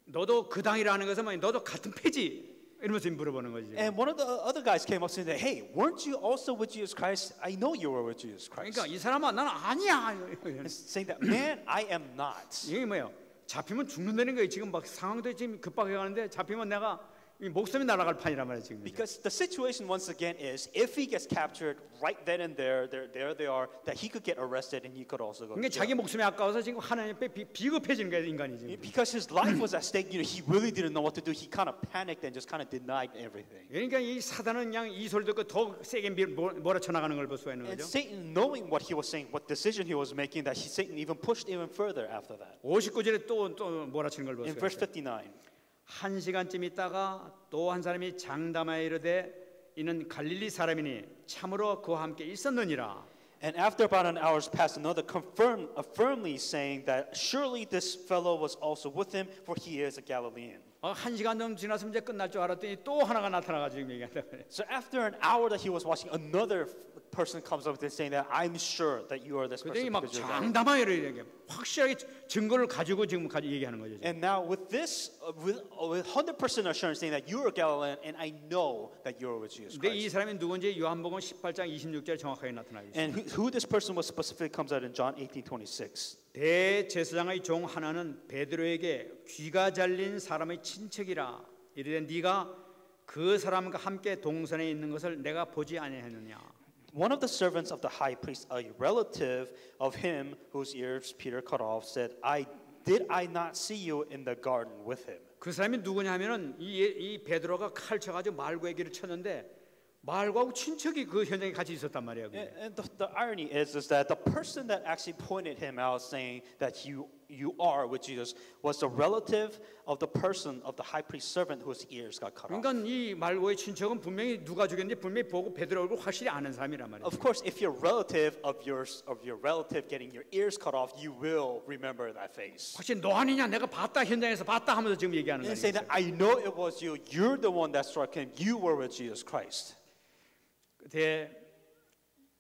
너도 그 당이라는 것은 뭐냐? 너도 같은 패지 이러면서 물어보는 거지. And one of the other guys came up saying that, "Hey, weren't you also with Jesus Christ? I know you were with Jesus Christ." 그러니까 이 사람아 나는 아니야. And saying that, "Man, I am not." 이게 뭐예요? 잡히면 죽는다는 거예요. 지금 막 상황도 지금 급박해 가는데 잡히면 내가 이 목숨이 날아갈 판이란 말이에요 지금. 이제. Because the situation once again is if he gets captured right then and there, there, there they are, that he could get arrested and he could also go. to 그러니까 jail. 자기 목숨이 아까워서 지금 하나님 앞에 비- 비겁해지는 거예요 인간이 지금. Because his life was at stake, you know, he really didn't know what to do. He kind of panicked and just kind of denied everything. 그러니까 이 사단은 그냥 이 소리 듣고 더 세게 밀- 몰- 몰아쳐 나가는 걸 볼 수가 있는 And 거죠. Satan, knowing what he was saying, what decision he was making, that he, Satan even pushed even further after that. 59절에 또 또 몰아치는 걸 볼 In 수가 verse 있어요. 59, 한 시간쯤 있다가 또 한 사람이 장담하여 이르되 이는 갈릴리 사람이니 참으로 그와 함께 있었느니라. and after about an hour's passed, another confirmed, uh, firmly saying that surely this fellow was also with him, for he is a Galilean. 어, 한 시간 정도 지났으면 이제 끝날 줄 알았더니 또 하나가 나타나가지고 얘기한다. So after an hour that he was watching, another person comes up and saying that I'm sure that you are this person. 막 because you're Galilean." 장담하여 이렇게 확실하게 증거를 가지고 지금 가지고 얘기하는 거죠. 지금. And now with this, uh, with, uh, with 100% assurance saying that you are Galilean and I know that you are with Jesus 근데 이 Christ. 사람이 누군지 요한복음 18장 26절에 정확하게 나타나고 있어요. And who, who this person was specifically comes out in John 18, 26. 대제사장의 종 하나는 베드로에게 귀가 잘린 사람의 친척이라 이르되 네가 그 사람과 함께 동선에 있는 것을 내가 보지 아니하느냐. One of the servants of the high priest, a relative of him whose ears Peter cut off, said, I did I not see you in the garden with him? 그 사람이 누구냐면은 이, 이 베드로가 칼 쳐가지고 말고 얘기를 쳤는데 말고하고 친척이 그 현장에 같이 있었단 말이에요. 그게. And, and the, the irony is, is that the person that actually pointed him out, saying that you you are with Jesus, was the relative of the person of the high priest servant whose ears got cut off. 그러니까 이 말고의 친척은 분명히 누가 죽였는지 분명히 보고 베드로 얼굴 확실히 아는 사람이란 말이에요. Of course, if you're relative of your of your relative getting your ears cut off, you will remember that face. 확실히 너 아니냐 내가 봤다 현장에서 봤다 하면서 지금 얘기하는 And 거예요. say that I know it was you. You're the one that struck him. You were with Jesus Christ. 그때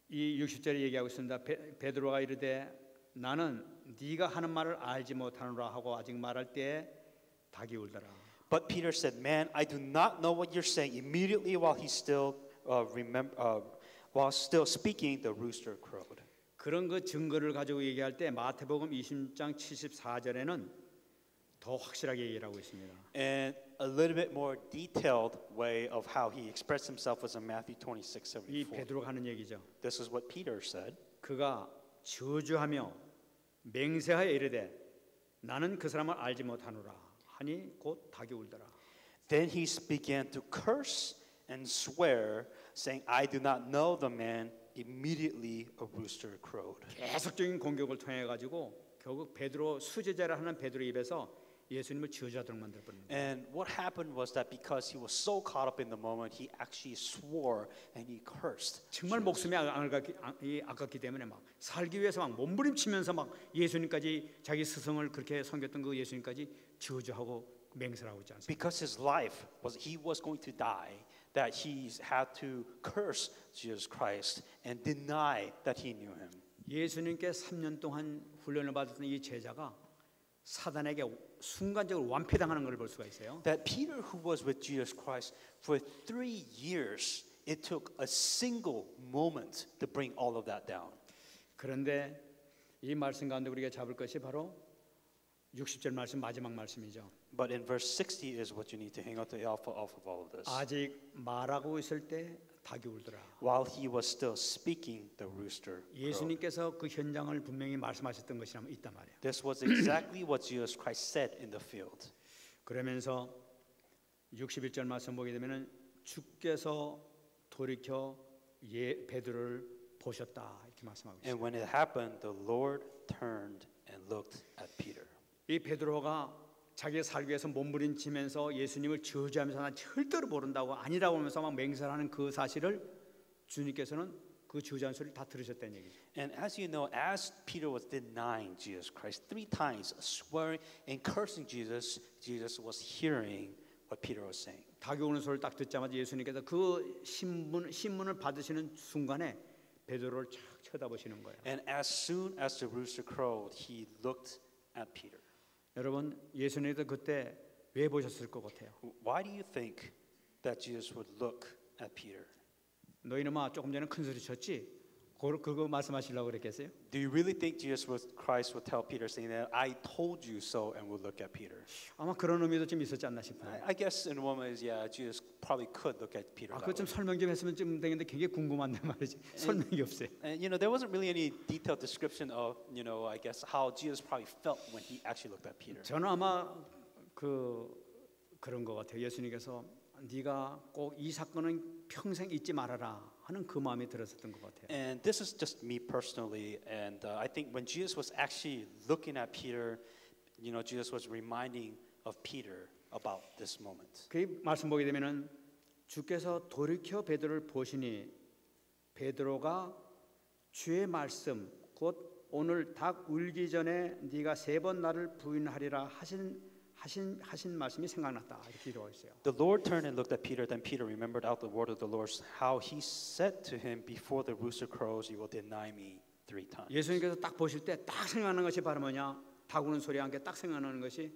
이 60절에 얘기하고 있습니다. 베, 베드로가 이르되 나는 네가 하는 말을 알지 못하노라 하고 아직 말할 때 닭이 울더라. But Peter said, "Man, I do not know what you're saying." Immediately, while he still uh, remember, uh, while still speaking, the rooster crowed. 그런 그 증거를 가지고 얘기할 때 마태복음 20장 74절에는 더 확실하게 얘기를 하고 있습니다. And a little bit more detailed way of how he expressed himself was in Matthew 26, 이 74. 베드로가 하는 얘기죠. This is what Peter said. 그가 저주하며 맹세하여 이르되 나는 그 사람을 알지 못하노라 하니 곧 닭이 울더라. Then he began to curse and swear, saying, I do not know the man. Immediately a rooster crowed. 계속적인 공격을 통해 가지고 결국 베드로 수제자를 하는 베드로 입에서 예수님을 저주하도록 만들어 버립니다. And what happened was that because he was so caught up in the moment, he actually swore and he cursed. 정말 목숨이 아- 아- 이 아깝기 때문에 막 살기 위해서 막 몸부림치면서 막 예수님까지 자기 스승을 그렇게 섬겼던 그 예수님까지 저주하고 맹세하고 있지 않습니까? Because his life was he was going to die, that he had to curse Jesus Christ and deny that he knew him. 예수님께 3년 동안 훈련을 받았던 이 제자가 사단에게 순간적으로 완패당하는 걸 볼 수가 있어요. That Peter, who was with Jesus Christ for three years, it took a single moment to bring all of that down. 그런데 이 말씀 가운데 우리가 잡을 것이 바로 60절 말씀 마지막 말씀이죠. But in verse 60 is what you need to hang out the alpha off of all of this. 아직 말하고 있을 때 닭이 울더라. While he was still speaking, the rooster crowed. 예수님께서 그 현장을 분명히 말씀하셨던 것이라면 있단 말이에요. This was exactly what Jesus Christ said in the field. 그러면서 61절 말씀 보게 되면은 주께서 돌이켜 예 베드로를 보셨다 이렇게 말씀하고 있어요. And when it happened, the Lord turned and looked at Peter. 이 베드로가 자기 살기 위해서 몸부림치면서 예수님을 저주하면서 난 절대로 모른다고 아니라고 하면서 막 맹세하는 그 사실을 주님께서는 그 저주하는 소리를 다 들으셨다는 얘기죠. And as you know, as Peter was denying Jesus Christ three times, swearing and cursing Jesus, Jesus was hearing what Peter was saying. 닭이 오는 소리를 딱 듣자마자 예수님께서 그 신문 신문을 받으시는 순간에 베드로를 쫙 쳐다보시는 거예요. And as soon as the rooster crowed, he looked at Peter. 여러분 예수님도 그때 왜 보셨을 것 같아요? Why do you think that Jesus would look at Peter? 너희는마 조금 전에 큰 소리 쳤지? 그거, 말씀하시려고 그랬겠어요? Do you really think Jesus was, Christ would tell Peter, saying that I told you so, and would look at Peter? 아마 그런 의미도 좀 있었지 않나 싶어요. I, I guess in one way, yeah, Jesus probably could look at Peter. 아, that 그거 좀 way. 설명 좀 했으면 좀 되겠는데 굉장히 궁금한데 말이지. 설명이 없어요. And you know, there wasn't really any detailed description of, you know, I guess how Jesus probably felt when he actually looked at Peter. 저는 아마 그 그런 것 같아요. 예수님께서 네가 꼭 이 사건은 평생 잊지 말아라 하는 그 마음이 들었었던 것 같아요. And this is just me personally, and uh, I think when Jesus was actually looking at Peter, you know, Jesus was reminding of Peter about this moment. 그 말씀 보게 되면은 주께서 돌이켜 베드로를 보시니 베드로가 주의 말씀 곧 오늘 닭 울기 전에 네가 세 번 나를 부인하리라 하신 하신 하신 말씀이 생각났다 이렇게 기도하고 있어요. The Lord turned and looked at Peter. Then Peter remembered out the word of the Lord, how he said to him, Before the rooster crows, you will deny me three times. 예수님께서 딱 보실 때 딱 생각나는 것이 바로 뭐냐? 닭 우는 소리와 함께 딱 생각나는 것이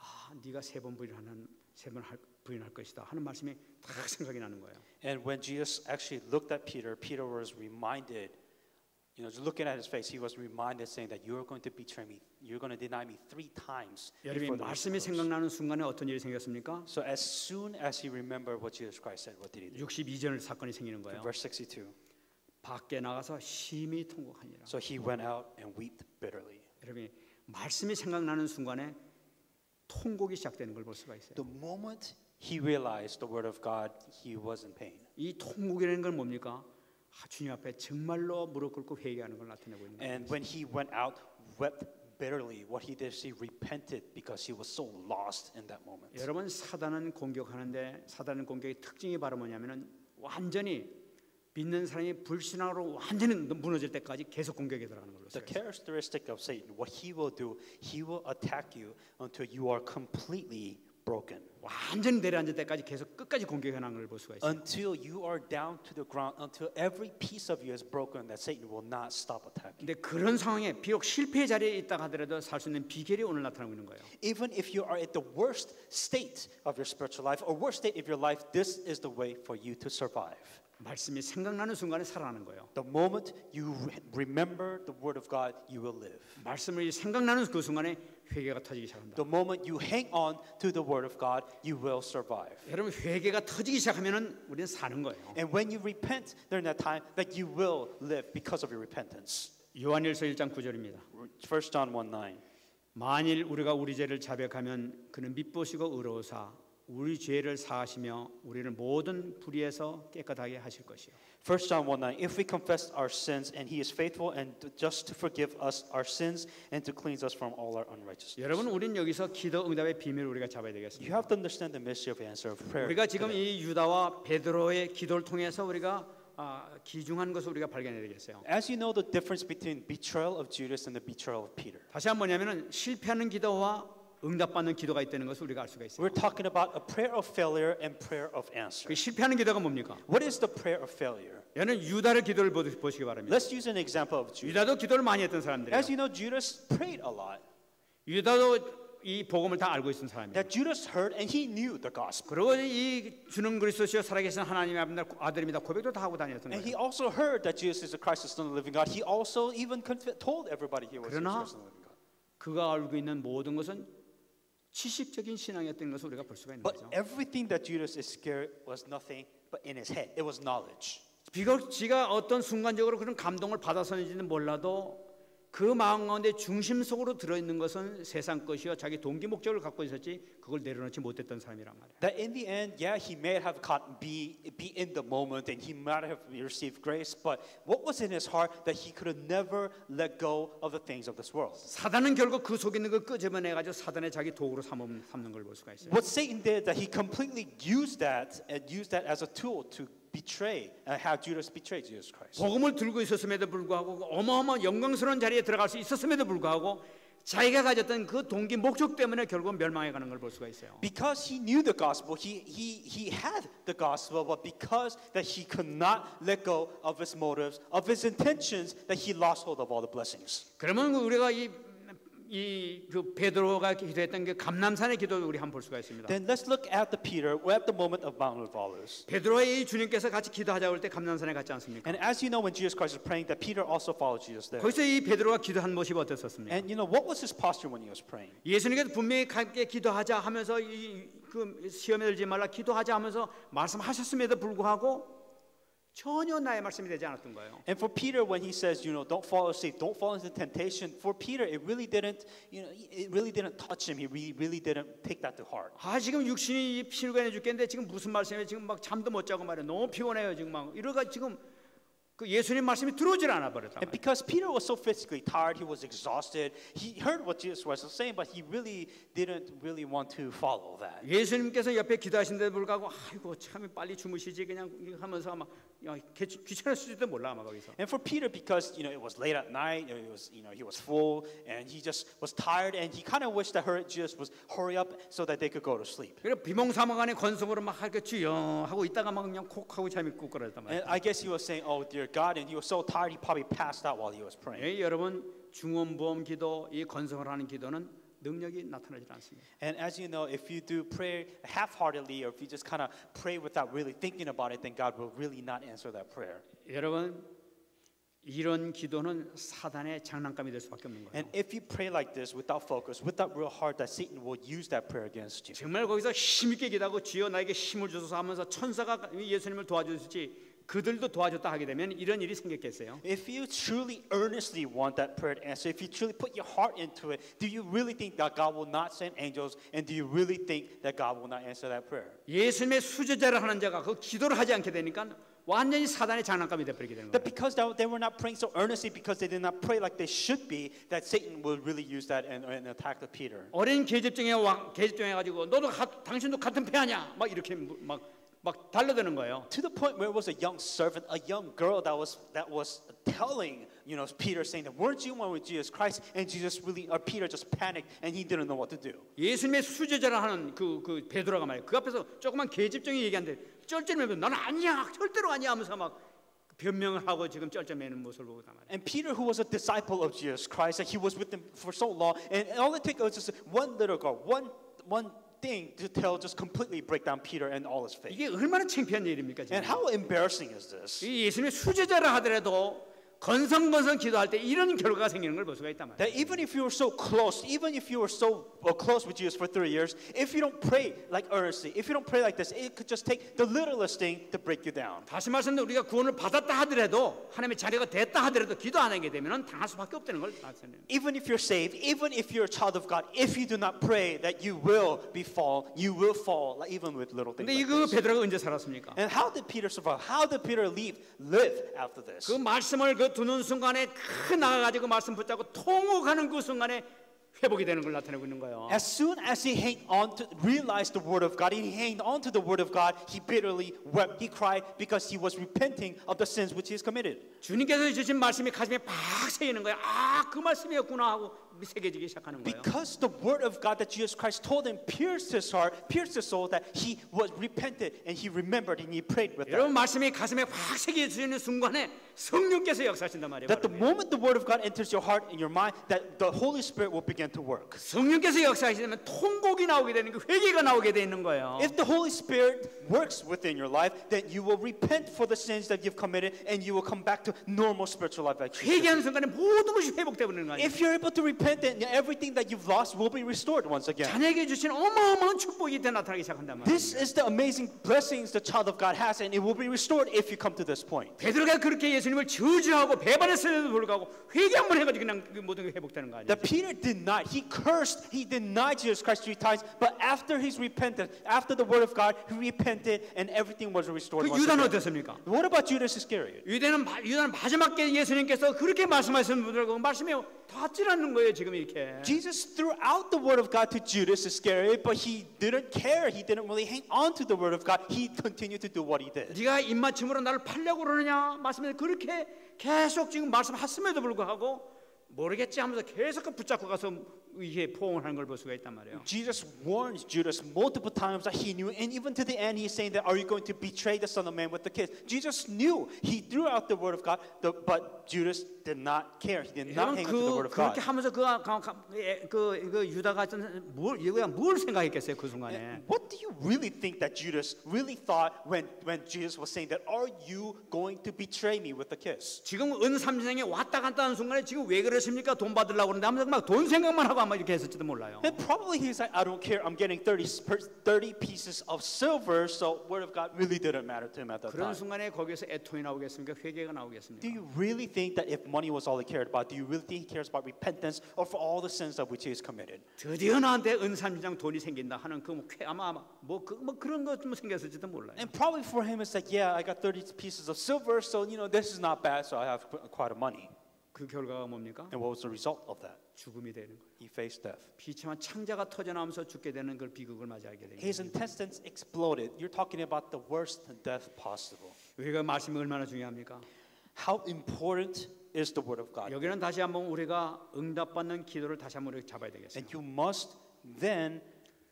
아, 네가 세 번 부인하는 세번 부인할 것이다 하는 말씀이 딱 생각이 나는 거예요. And when Jesus actually looked at Peter, Peter was reminded, you know, just looking at his face, he was reminded saying that you're going to betray me, you're going to deny me three times. rooster 말씀이 crows." 생각나는 순간에 어떤 일이 생겼습니까? So as soon as he remembered what Jesus Christ said, what did he do? 62절 사건이 생기는 거예요. Verse 62. 밖에 나가서 심히 통곡하니라. So he went out and wept bitterly. 여러분이 말씀이 생각나는 순간에 통곡이 시작되는 걸 볼 수가 있어요. The moment he realized the word of God, he was in pain. 이 통곡이라는 건 뭡니까? 아, 주님 앞에 정말로 무릎 꿇고 회개하는 걸 나타내고 있는 거예요. And when he went out, wept bitterly. What he did he repented because he was so lost in that moment. 여러분 사단은 공격하는데 사단은 공격의 특징이 바로 뭐냐면은 완전히 믿는 사람이 불신앙으로 완전히 무너질 때까지 계속 공격에 들어가는 걸로 The characteristic of Satan, what he will do, he will attack you until you are completely broken. 완전히 내려앉을 때까지 계속 끝까지 공격해 나가는 걸볼 수가 있어요. Until you are down to the ground, until every piece of you is broken, that Satan will not stop attacking. 근데 그런 상황에 비록 실패의 자리에 있다 하더라도 살 수 있는 비결이 오늘 나타나고 있는 거예요. Even if you are at the worst state of your spiritual life or worst state of your life, this is the way for you to survive. 말씀이 생각나는 순간에 살아나는 거예요. The moment you re- remember the word of God, you will live. 말씀이 생각나는 그 순간에 회개가 터지기 시작합니다. The moment you hang on to the word of God, you will survive. 여러분 회개가 터지기 시작하면은 우리는 사는 거예요. And when you repent during that time, that you will live because of your repentance. 요한일서 1장 9절입니다. 1 John 1 9. 만일 우리가 우리 죄를 자백하면 그는 믿보시고 의로우사 우리 죄를 사하시며 우리를 모든 불의에서 깨끗하게 하실 것이요. 1 John 1 9. If we confess our sins, and he is faithful and just to forgive us our sins and to cleanse us from all our unrighteousness. 여러분 우리는 여기서 기도 응답의 비밀을 우리가 잡아야 You 되겠습니다. have to understand the mystery of answer of prayer. 우리가 지금. 이 유다와 베드로의 기도를 통해서 우리가 아, 기중한 것을 우리가 발견해야 되겠어요. As you know the difference between betrayal of Judas and the betrayal of Peter. 다시 한번 뭐냐면은 실패하는 기도와 응답받는 기도가 있다는 것을 우리가 알 수가 있어요. We're talking about a prayer of failure and prayer of answer. 그 실패하는 기도가 뭡니까? What is the prayer of failure? 얘는 유다의 기도를 보- 보시기 바랍니다. Let's use an example of Judas. 유다도 기도를 많이 했던 사람들이에요. As you know, Judas prayed a lot. 유다도 이 복음을 다 알고 있던 사람이에요. That Judas heard and he knew the gospel. 그리고 이 주는 그리스도시여 살아계신 하나님의 아들입니다. 고백도 다 하고 다녔던 And he 거예요. also heard that Jesus is the Christ, the Son of the living God. He also even told everybody he was the Son of the living God. 그가 알고 있는 모든 것은 지식적인 신앙이었던 것을 우리가 볼 수가 있는 But 거죠. everything that Judas is scared was nothing but in his head. It was knowledge. 비록 지가 어떤 순간적으로 그런 감동을 받아서는지는 몰라도 그 마음 가운데 중심 속으로 들어 있는 것은 세상 것이요 자기 동기 목적을 갖고 있었지 그걸 내려놓지 못했던 사람이란 말이에요. That in the end, yeah, he may have caught be be in the moment and he might have received grace, but what was in his heart that he could have never let go of the things of this world. 사단은 결국 그 속에 있는 걸 끄집어내 가지고 사단의 자기 도구로 삼는 걸 볼 수가 있어요. What Satan did that he completely used that and used that as a tool to betray have Judas betray Jesus Christ. 복음을 들고 있었음에도 불구하고 그 어마어마한 영광스러운 자리에 들어갈 수 있었음에도 불구하고 자기가 가졌던 그 동기 목적 때문에 결국 멸망해 가는 걸 볼 수가 있어요. Because he knew the gospel, he, he, he had the gospel, but because that he could not let go of his motives, of his intentions, that he lost hold of all the blessings. 그러면 우리가 이 이그 베드로가 기도했던 그 감남산의 기도를 우리 한번 볼 수가 있습니다. Then let's look at the Peter. At the moment of Mount of Olives. 베드로의 이 주님께서 같이 기도하자 올때 감남산에 갔지 않습니까? And as you know, when Jesus Christ was praying, that Peter also followed Jesus there. 거기서 이 베드로가 기도한 모습이 어땠었습니까? And you know, what was his posture when he was praying? 예수님께서 분명히 함께 기도하자 하면서 이, 그 시험에 들지 말라 기도하자 하면서 말씀하셨음에도 불구하고 전혀 나의 말씀이 되지 않았던 거예요. And for Peter, when he says, you know, don't fall asleep, don't fall into temptation, for Peter, it really didn't, you know, it really didn't touch him. He really, really didn't take that to heart. 아 지금 육신이 피곤해 죽겠는데 지금 무슨 말씀이에요? 지금 막 잠도 못 자고 말이야. 너무 피곤해요 지금 막 이러가 지금 그 예수님 말씀이 들어오질 않아 버렸다. And because Peter was so physically tired, he was exhausted, he heard what Jesus was saying, but he really didn't really want to follow that. 예수님께서 옆에 기도하신데도 불구하고 아이고 참 빨리 주무시지 그냥 하면서 막 야, 귀- 귀찮았을지도 몰라 막 거기서. And for Peter, because you know it was late at night, it was you know he was full, and he just was tired, and he kind of wished that her Jesus was hurry up so that they could go to sleep. 그래 비몽사몽간에 건성으로 막 주여 하고 있다가 막 그냥 콕 하고 잠이 꾹 그러단 말이야. And I guess he was saying, "Oh dear God," and he was so tired, he probably passed out while he was praying. 예, 여러분 중원보험 기도, 이 건성을 하는 기도는 능력이 나타나지 않습니다. And as you know, if you do pray half-heartedly, or if you just kind of pray without really thinking about it, then God will really not answer that prayer. 여러분 이런 기도는 사단의 장난감이 될 수밖에 없는 거예요. And if you pray like this without focus, without real heart, that Satan will use that prayer against you. 정말 거기서 힘있게 기도하고 주여 나에게 힘을 주소서 하면서 천사가 예수님을 도와주듯이 그들도 도와줬다 하게 되면 이런 일이 생겼겠어요. If you truly earnestly want that prayer to answer, if you truly put your heart into it, do you really think that God will not send angels? And do you really think that God will not answer that prayer? 예수님의 수제자를 하는 자가 그 기도를 하지 않게 되니까 완전히 사단의 장난감이 돼버리게 되는 거예요. because that they were not praying so earnestly, because they did not pray like they should be, that Satan will really use that and, and attack the Peter. 어린 계집종에 와 계집종해 가지고 너도 가, 당신도 같은 패하냐? 막 이렇게 막 막 달려드는 거예요. To the point where it was a young servant, a young girl that was that was telling, you know, Peter saying that weren't you one with Jesus Christ? And Jesus really, or Peter just panicked and he didn't know what to do. 예수님의 수제자를 하는 그, 그 베드로가 말이에요. 그 앞에서 조그만 계집종이 얘기하는데 쩔쩔매면 나는 아니야 절대로 아니야 하면서 막 변명을 하고 지금 쩔쩔매는 모습을 보고 말이에요. And Peter, who was a disciple of Jesus Christ, and he was with him for so long, and all it took was just one little girl, one one thing to tell just completely break down Peter and all his faith. 이게 얼마나 창피한 일입니까? 지금? And how embarrassing is this? 이 예수님의 수제자를 하더라도 건성건성 기도할 때 이런 결과가 생기는 걸 볼 수가 있단 말이에요. That even if you were so close, even if you were so uh, close with Jesus for three years, if you don't pray like earnestly, if you don't pray like this, it could just take the littlest thing to break you down. 다시 말씀드려 우리가 구원을 받았다 하더라도 하나님의 자녀가 됐다 하더라도 기도 안 하게 되면 당할 수밖에 없다는 걸 말씀드려요. Even if you're saved, even if you're a child of God, if you do not pray, that you will be fall, you will fall, like, even with little things. 근데 Like 이거 this. 베드로가 언제 살았습니까? And how did Peter survive? How did Peter live, live after this? 그 말씀을 그 두는 순간에 크 나가가지고 말씀 붙잡고 통곡하는 그 순간에 회복이 되는 걸 나타내고 있는 거예요. As soon as he hanged on to realized the word of God, he hanged on to the word of God, he bitterly wept, he cried because he was repenting of the sins which he has committed. 주님께서 주신 말씀이 가슴에 팍 새기는 거예요. 아, 그 말씀이었구나 하고 새겨지기 시작하는 거예요. Because the word of God that Jesus Christ told him pierced his heart, pierced his soul, that he was repented and he remembered and he prayed with 여러분 that. 말씀이 가슴에 확 새겨지는 순간에 성령께서 역사하신단 말이에요. That the 바로. moment the word of God enters your heart and your mind, that the Holy Spirit will begin to work. 성령께서 역사하시면 통곡이 나오게 되는 그 회개가 나오게 돼 있는 거예요. If the Holy Spirit works within your life, then you will repent for the sins that you've committed and you will come back to normal spiritual life like you should. 회개하는 순간에 모든 것이 회복되고 있는 거예요. If you're able to repent, then everything that you've lost will be restored once again. 자녀에게 주신 어마어마한 축복이 이때 나타나기 시작한단 말이에요. This is the amazing blessings the child of God has, and it will be restored if you come to this point. 베드로가 그렇게 예수님을 저주하고 배반했음에도 불구하고 회개 한번 해가지고 그냥 그 모든 게 회복되는 거 아니에요? That Peter did not, he cursed, he denied Jesus Christ three times, but after his repentance, after the word of God, he repented and everything was restored. 그 once 유다는 again. 어땠습니까? What about Judas Iscariot? 유다는 마- 유다는 마지막에 예수님께서 그렇게 말씀하시는 분들하고 말씀이 닿질 않는 거예요 지금 이렇게. Jesus threw out the word of God to Judas Iscariot, but he didn't care. He didn't really hang on to the word of God. He continued to do what he did. 네가 입맞춤으로 나를 팔려고 그러느냐 말씀에 그렇게 계속 지금 말씀하심에도 불구하고 모르겠지 하면서 계속 그 붙잡고 가서 이게 포옹을 하는 걸 볼 수가 있단 말이에요. Jesus warns Judas multiple times that he knew, and even to the end, he's saying that, "Are you going to betray the Son of Man with the kiss?" Jesus knew. He threw out the word of God, the, but Judas did not care. He did not 여러분 hang on to the 그 word of 그렇게 God. 하면서 그, 가- 가- 예, 그, 그 유다가 전- 뭘 이거야 뭘 생각했겠어요 그 순간에? What do you really think that Judas really thought when, when Jesus was saying that, "Are you going to betray me with a kiss?" 지금 은삼생에 왔다 갔다 하는 순간에 지금 왜 그러십니까? 돈 받으려고 그러는데 하면서 막 돈 생각만 하고 아마 이렇게 했을지도 몰라요. And probably he's like, I don't care. I'm getting 30, per- 30 pieces of silver, so word of God really didn't matter to him at that 그런 time. 순간에 거기서 애통이 나오겠습니까? 회개가 Do 나오겠습니까? you really think that if money was all he cared about, do you really think he cares about repentance or for all the sins that which he has committed? 드디어 나한테 은삼장 돈이 생긴다 하는 그 뭐, 쾌- 아마 아마 뭐, 그, 뭐 그런 것좀 생겼을지도 몰라요. And probably for him, it's like, yeah, I got 30 pieces of silver, so you know this is not bad, so I have qu- quite a money. 그 결과가 뭡니까? And what was the result of that? 죽음이 되는 거예요. He faced death. 비참한 창자가 터져나오면서 죽게 되는 그 비극을 맞이하게 되는 His intestines exploded. You're talking about the worst death possible. 우리가 말씀이 얼마나 중요합니까? How important is the word of God? 여기는 다시 한번 우리가 응답받는 기도를 다시 한번 잡아야 되겠습니다. And you must then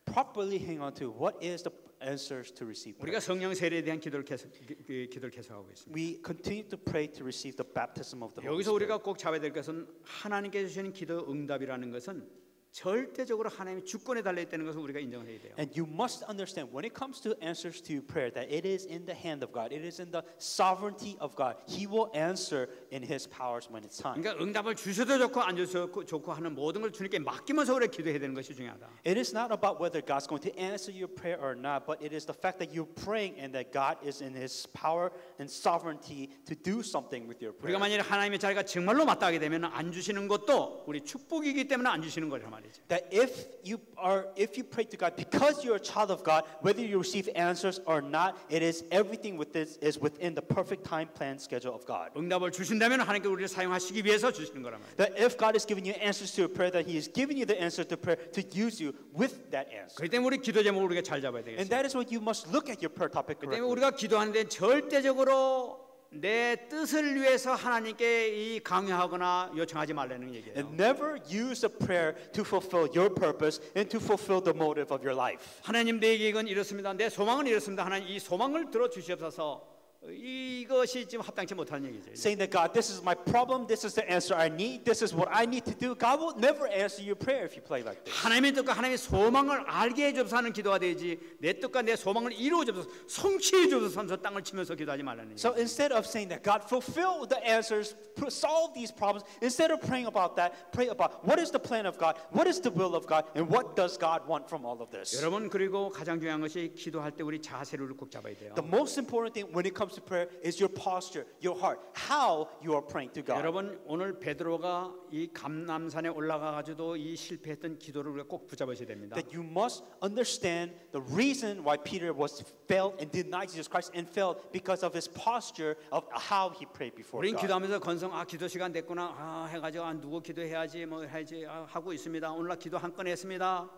properly hang on to what is the answers to receive. 우리가 성령 세례에 대한 기도를 계속 기- 기도를 계속하고 있습니다. We continue to pray to receive the baptism of the Holy 여기서 우리가 Spirit. 꼭 잡아야 될 것은 하나님께 주시는 기도 응답이라는 것은 절대적으로 하나님의 주권에 달려 있다는 것을 우리가 인정을 해야 돼요. And you must understand when it comes to answers to prayer that it is in the hand of God. It is in the sovereignty of God. He will answer in his powers when it's time. 그러니까 응답을 주셔도 좋고 안 주셔도 좋고 하는 모든 걸 주님께 맡기면서 우리가 기도해야 되는 것이 중요하다. It is not about whether God's going to answer your prayer or not, but it is the fact that you're praying and that God is in his power and sovereignty to do something with your 우리가 prayer. 만약에 하나님의 자리가 정말로 맞닿게 되면 안 주시는 것도 우리 축복이기 때문에 안 주시는 거란 말이 죠. That if you are if you pray to God because you're a child of God, whether you receive answers or not, it is everything with this is within the perfect time plan schedule of God. 응답을 주신다면 하나님께 우리를 사용하시기 위해서 주시는 거란 말이에요. That if God is giving you answers to a prayer, that He is giving you the answer to prayer to use you with that answer. 그렇기 때문에 우리 기도 제목을 우리가 잘 잡아야 And 되겠어요. that is what you must look at your prayer topic 그렇기 때문에 correctly. 우리가 기도하는데 절대적으로 내 뜻을 위해서 하나님께 이 강요하거나 요청하지 말라는 얘기예요. And never use a prayer to fulfill your purpose and to fulfill the motive of your life. 하나님 내 계획은 이렇습니다. 내 소망은 이렇습니다. 하나님 이 소망을 들어 주시옵소서. 이것이 지금 합당치 못하는 얘기죠. saying that God, this is my problem, this is the answer I need, this is what I need to do. God will never answer your prayer if you play like this. 하나님의 뜻과 하나님의 소망을 알게 해줘서 하는 기도가 되지 내 뜻과 내 소망을 이루어줘서 성취해 줘서 하면서 땅을 치면서 기도하지 말라는 So 얘기예요. instead of saying that God fulfill the answers, pr- solve these problems, instead of praying about that, pray about what is the plan of God, what is the will of God, and what does God want from all of this. 여러분 그리고 가장 중요한 것이 기도할 때 우리 자세를 꼭 잡아야 돼요. The most important thing when it comes to prayer is your posture, your heart, how you are praying to God. 여러분 오늘 베드로가 이 감남산에 올라가 가지고도 이 실패했던 기도를 우리가 꼭 붙잡으셔야 됩니다. That you must understand the reason why Peter was failed and denied Jesus Christ and failed because of his posture of how he prayed before 우린 God. 기도하면서 건성 아 기도 시간 됐구나 아 해가지고 아 누구 기도해야지 뭐 해야지 아, 하고 있습니다. 오늘 날 기도 한 건 했습니다.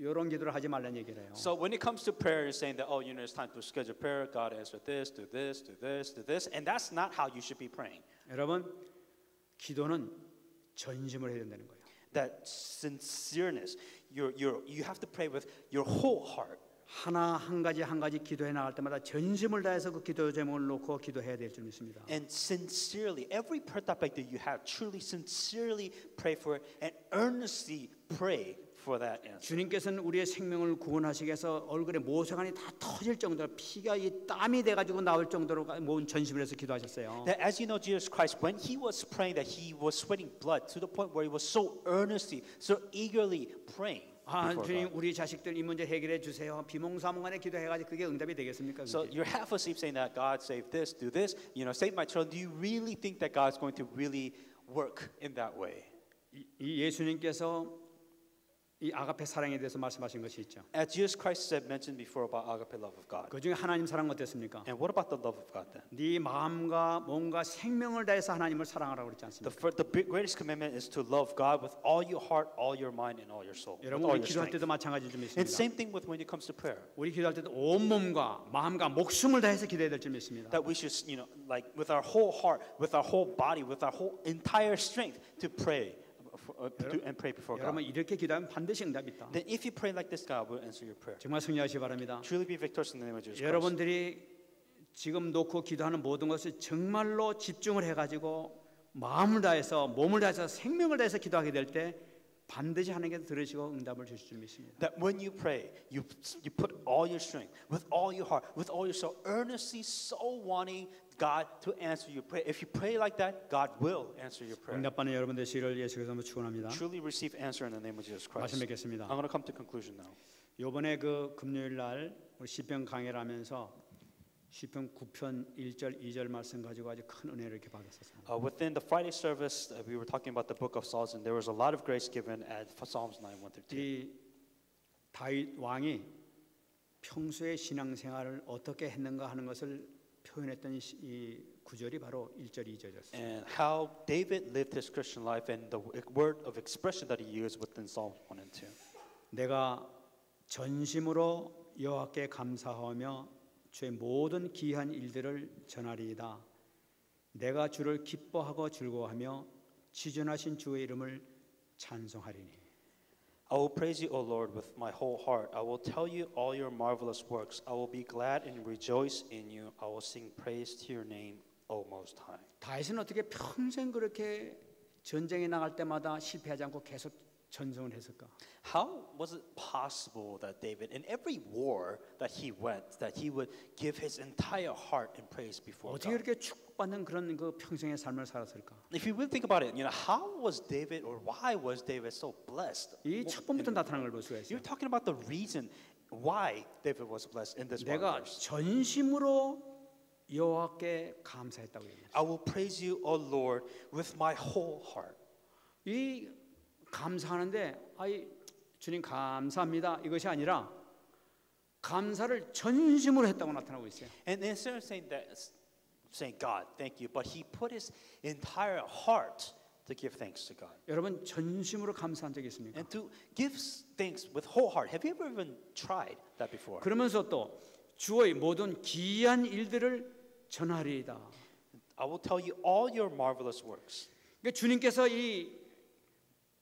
이런 기도를 하지 말라는 얘기를 해요. So when it comes to prayer, you're saying that, oh, you know, it's time to schedule prayer. God answer this, do this, do this, do this. And that's not how you should be praying. 여러분 기도는 전심을 해야 된다는 거예요. That sincereness, you're, you're, you have to pray with your whole heart. 하나 한 가지 한 가지 기도해 나갈 때마다 전심을 다해서 그 기도 제목을 놓고 기도해야 될 줄 믿습니다. And sincerely, every prayer topic that you have, truly, sincerely pray for it and earnestly pray for that answer. 주님께서는 우리의 생명을 구원하시기 위해서 얼굴에 모세관이 다 터질 정도로 피가 이 땀이 돼 가지고 나올 정도로 모은 전심을 해서 기도하셨어요. That as you know, Jesus Christ, when he was praying, that he was sweating blood to the point where he was so earnestly, so eagerly praying. 아 주님 God. 우리 자식들 이 문제 해결해 주세요. 비몽사몽간에 기도해 가지고 그게 응답이 되겠습니까? So 그게? you're half asleep saying that God save this, do this, you know, save my children. Do you really think that God's going to really work in that way? 이- 이 예수님께서 이 아가페 사랑에 대해서 말씀하신 것이 있죠. As Jesus Christ said, mentioned before about agape love of God. 그 중에 하나님 사랑 어땠습니까? And what about the love of God then? 네 마음과 몸과 생명을 다해서 하나님을 사랑하라고 그랬지 The, 않습니까? fir- the big- greatest commandment is to love God with all your heart, all your mind, and all your soul. With 여러분 all 우리 your 기도할 strength. 때도 마찬가지 좀 And 있습니다. same thing with when it comes to prayer. 우리 기도할 때도 온 몸과 마음과 목숨을 다해서 기도해야 될 줄 믿습니다. That we should, you know, like with our whole heart, with our whole body, with our whole entire strength to pray For, uh, to, and pray before 여러분 God. 이렇게 기도하면 반드시 응답이 있다. Then if you pray like this, God will answer your prayer. 정말 승리하시기 바랍니다. Truly be victorious in the name of Jesus Christ. 여러분들이 지금 놓고 기도하는 모든 것을 정말로 집중을 해가지고 마음을 다해서 몸을 다해서 생명을 다해서 기도하게 될 때 반드시 하나님께서 들으시고 응답을 주실 줄 믿습니다. That when you pray, you, you put all your strength, with all your heart, with all your soul, earnestly so wanting God to answer your prayer. If you pray like that, God will answer your prayer. 응답받는 여러분들 시를 예수께서 축원합니다. Truly receive answer in the name of Jesus Christ. 말씀 뵙겠습니다. I'm going to come to conclusion now. 요번에 그 금요일 날 우리 시편 강의를 하면서 시편 9편 1절 2절 말씀 가지고 아주 큰 은혜를 이렇게 받았었어요. Uh, within the Friday service, uh, we were talking about the book of Psalms, and there was a lot of grace given at Psalms 9, 1 through 2. 이 다윗 왕이 평소에 신앙생활을 어떻게 했는가 하는 것을 표현했던 이 구절이 바로 1절 2절이었어요. And how David lived his Christian life and the word of expression that he used within Psalms 1 and 2. 내가 전심으로 여호와께 감사하며 주의 모든 귀한 일들을 전하리이다. 내가 주를 기뻐하고 즐거워하며 지존하신 주의 이름을 찬송하리니. I will praise you, O Lord, with my whole heart. I will tell you all your marvelous works. I will be glad and rejoice in you. I will sing praise to your name, O Most High. 다윗은 어떻게 평생 그렇게 전쟁에 나갈 때마다 실패하지 않고 계속 전성을 했을까? How was it possible that David, in every war that he went, that he would give his entire heart in praise before 어떻게 God? 그렇게 축복받는 그런 그 평생의 삶을 살았을까? If you really think about it, you know, how was David or why was David so blessed? 이 첫 번부터 나타난 걸 볼 수가 있어요. You're talking about the reason why David was blessed in this one 내가 verse. 전심으로 여호와께 감사했다고 얘기해요. I will praise you, O Lord, with my whole heart. 이 감사하는데 아이 주님 감사합니다 이것이 아니라 감사를 전심으로 했다고 나타나고 있어요. And instead of saying that, saying God, thank you, but he put his entire heart to give thanks to God. 여러분 전심으로 감사한 적 있습니까? And to give thanks with whole heart. Have you ever even tried that before? 그러면서 또 주의 모든 기이한 일들을 전하리이다. I will tell you all your marvelous works. 그러니까 주님께서 이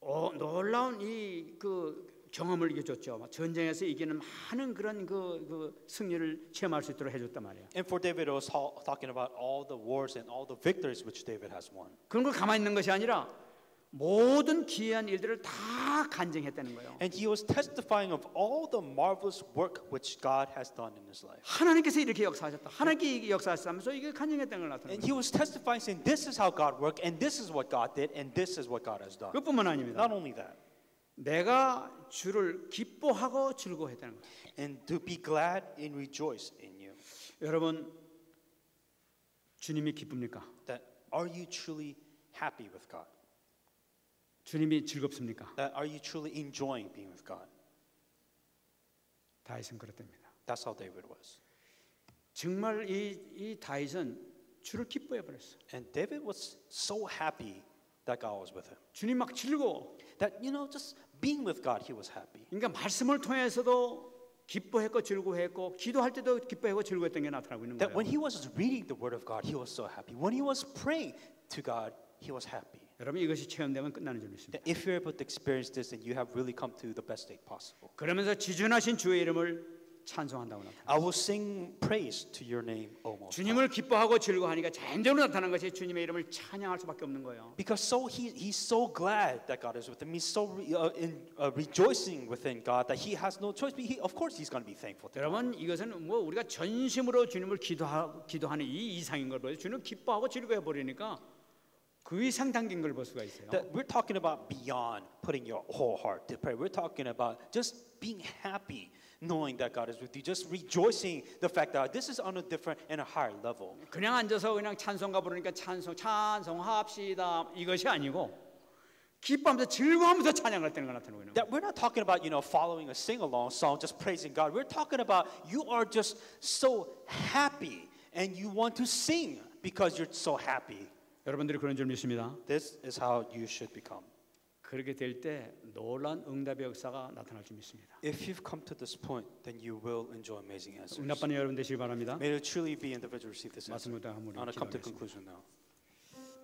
어, 놀라운 이 그 경험을 이겨줬죠. 막 전쟁에서 이기는 많은 그런 그, 그 승리를 체험할 수 있도록 해줬단 말이에요. And for David, it was ta- talking about all the wars and all the victories which David has won. 그런 걸 가만히 있는 것이 아니라 모든 기이한 일들을 다 간증했다는 거예요. And he was testifying of all the marvelous work which God has done in his life. 하나님께서 이렇게 역사하셨다. 하나님께 이게 역사하셨다면서 이게 간증했다는 걸 나타내는 And he was testifying, saying, This is how God worked, and this is what God did, and this is what God has done. 그뿐만 아닙니다. Not only that, 내가 주를 기뻐하고 즐거워했다는 거예요. and to be glad and rejoice in you. 여러분 주님이 기쁩니까? That are you truly happy with God? 주님이 즐겁습니까? That are you truly enjoying being with God? 다윗은 그렇답니다. That's how David was. 정말 이, 이 다윗은 주를 기뻐해 버렸어. And David was so happy that God was with him. 주님 막 즐거워. That, you know, just being with God, he was happy. 그러니까 말씀을 통해서도 기뻐했고 즐거워했고 기도할 때도 기뻐했고 즐거웠던 게 나타나고 있는 That 거예요. when he was reading the word of God, he was so happy. When he was praying to God, he was happy. 여러분 이것이 체험되면 끝나는 줄 믿습니다. If you're able to experience this, then you have really come to the best state possible. 그러면서 지존하신 주의 이름을 찬송한다고 나타나. I will sing praise to your name, O Most. 주님을 기뻐하고 즐거워하니까 자연적으로 나타나는 것이 주님의 이름을 찬양할 수밖에 없는 거예요. Because so he, he's so glad that God is with him. He's so re, uh, in, uh, rejoicing within God that he has no choice. But he, of course, he's going to be thankful. To. 여러분 이것은 뭐 우리가 전심으로 주님을 기도하, 기도하는 이 이상인 걸 보여. 주님 기뻐하고 즐거워 버리니까 그 이상 당긴 걸 볼 수가 있어요. That we're talking about beyond putting your whole heart to pray. We're talking about just being happy, knowing that God is with you, just rejoicing the fact that this is on a different and a higher level. 그냥 앉아서 그냥 찬송가 부르니까 찬송 찬송합시다 이것이 아니고 기뻐하면서 즐거워하면서 찬양할 때는 걸 나타내고 있는 거예요. That we're not talking about you know following a sing-along song, just praising God. We're talking about you are just so happy and you want to sing because you're so happy. 여러분들이 그런 줄 믿습니다. This is how you should become. 그렇게 될 때 놀란 응답의 역사가 나타날 줄 믿습니다. If you've come to this point, then you will enjoy amazing answers. 응답받는 여러분 되시길 바랍니다. May it truly be individual receive this answer. 말씀을 다 I want to come to conclusion now.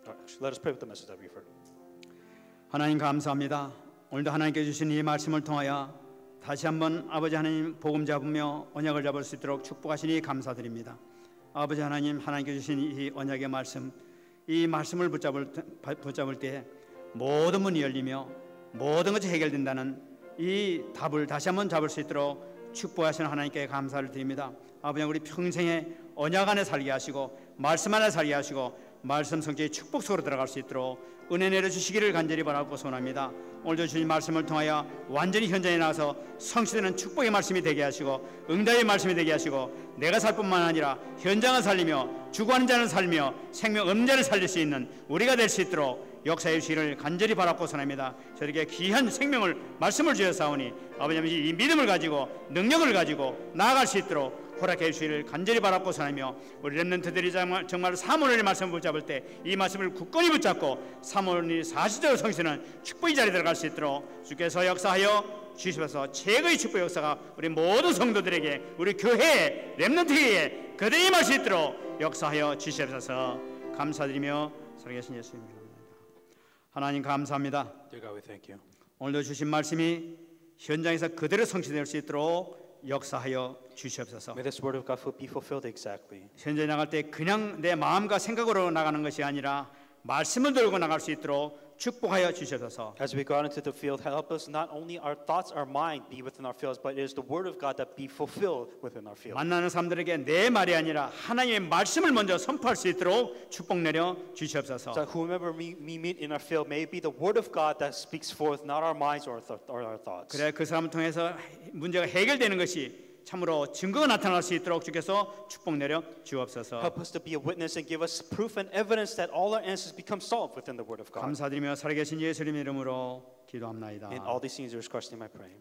Right, let us pray with the message that we've heard. 하나님 감사합니다. 오늘도 하나님께 주신 이 말씀을 통하여 다시 한번 아버지 하나님 복음 잡으며 언약을 잡을 수 있도록 축복하시니 감사드립니다. 아버지 하나님 하나님께 주신 이 언약의 말씀 이 말씀을 붙잡을 때- 붙잡을 때 모든 문이 열리며 모든 것이 해결된다는 이 답을 다시 한번 잡을 수 있도록 축복하시는 하나님께 감사를 드립니다. 아버지 우리 평생에 언약 안에 살게 하시고 말씀 안에 살게 하시고 말씀 성취의 축복 속으로 들어갈 수 있도록 은혜 내려 주시기를 간절히 바라고 소원합니다. 오늘도 주님 말씀을 통하여 완전히 현장에 나가서 성취되는 축복의 말씀이 되게 하시고 응답의 말씀이 되게 하시고 내가 살 뿐만 아니라 현장을 살리며 주관하는 자를 살며 생명 없는 자를 살릴 수 있는 우리가 될 수 있도록 역사의 주시를 간절히 바라고 선합니다. 저에게 귀한 생명을 말씀을 주셨사오니 아버지 아버지 이 믿음을 가지고 능력을 가지고 나아갈 수 있도록 허락해 주시기를 간절히 바라고 선하며 우리 렘넌트들이 정말, 사모를 말씀을 붙잡을 때 이 말씀을 굳건히 붙잡고 사모니 사실적으로 성실은 축복의 자리에 들어갈 수 있도록 주께서 역사하여 주시면서. 최고의 축복 역사가 우리 모든 성도들에게 우리 교회에 렘넌트에 그대의 임할 수 있도록 역사하여 주시옵소서. 감사드리며 살아계신 예수님 이름으로 하나님 감사합니다. 오늘도 주신 말씀이 현장에서 그대로 성취될 수 있도록 역사하여 주시옵소서. May this word of God be fulfilled exactly. 현장에 나갈 때 그냥 내 마음과 생각으로 나가는 것이 아니라 말씀을 들고 나갈 수 있도록 축복하여 주시옵소서. As we go out into the field, help us not only our thoughts, our mind be within our fields, but it is the word of God that be fulfilled within our field. 만나는 사람들에게 내 말이 아니라 하나님의 말씀을 먼저 선포할 수 있도록 축복 내려 주시옵소서. So whomever we, we meet in our field, may it be the word of God that speaks forth, not our minds or our, th- or our thoughts. 그래 그 사람을 통해서 문제가 해결되는 것이 참으로 증거가 나타날 수 있도록 주께서 축복 내려 주옵소서. Help us to be a witness and give us proof and evidence that all our answers become solved within the word of God. 감사드리며 살아계신 예수님 이름으로 기도합나이다. In all these things, in Christ's name I pray.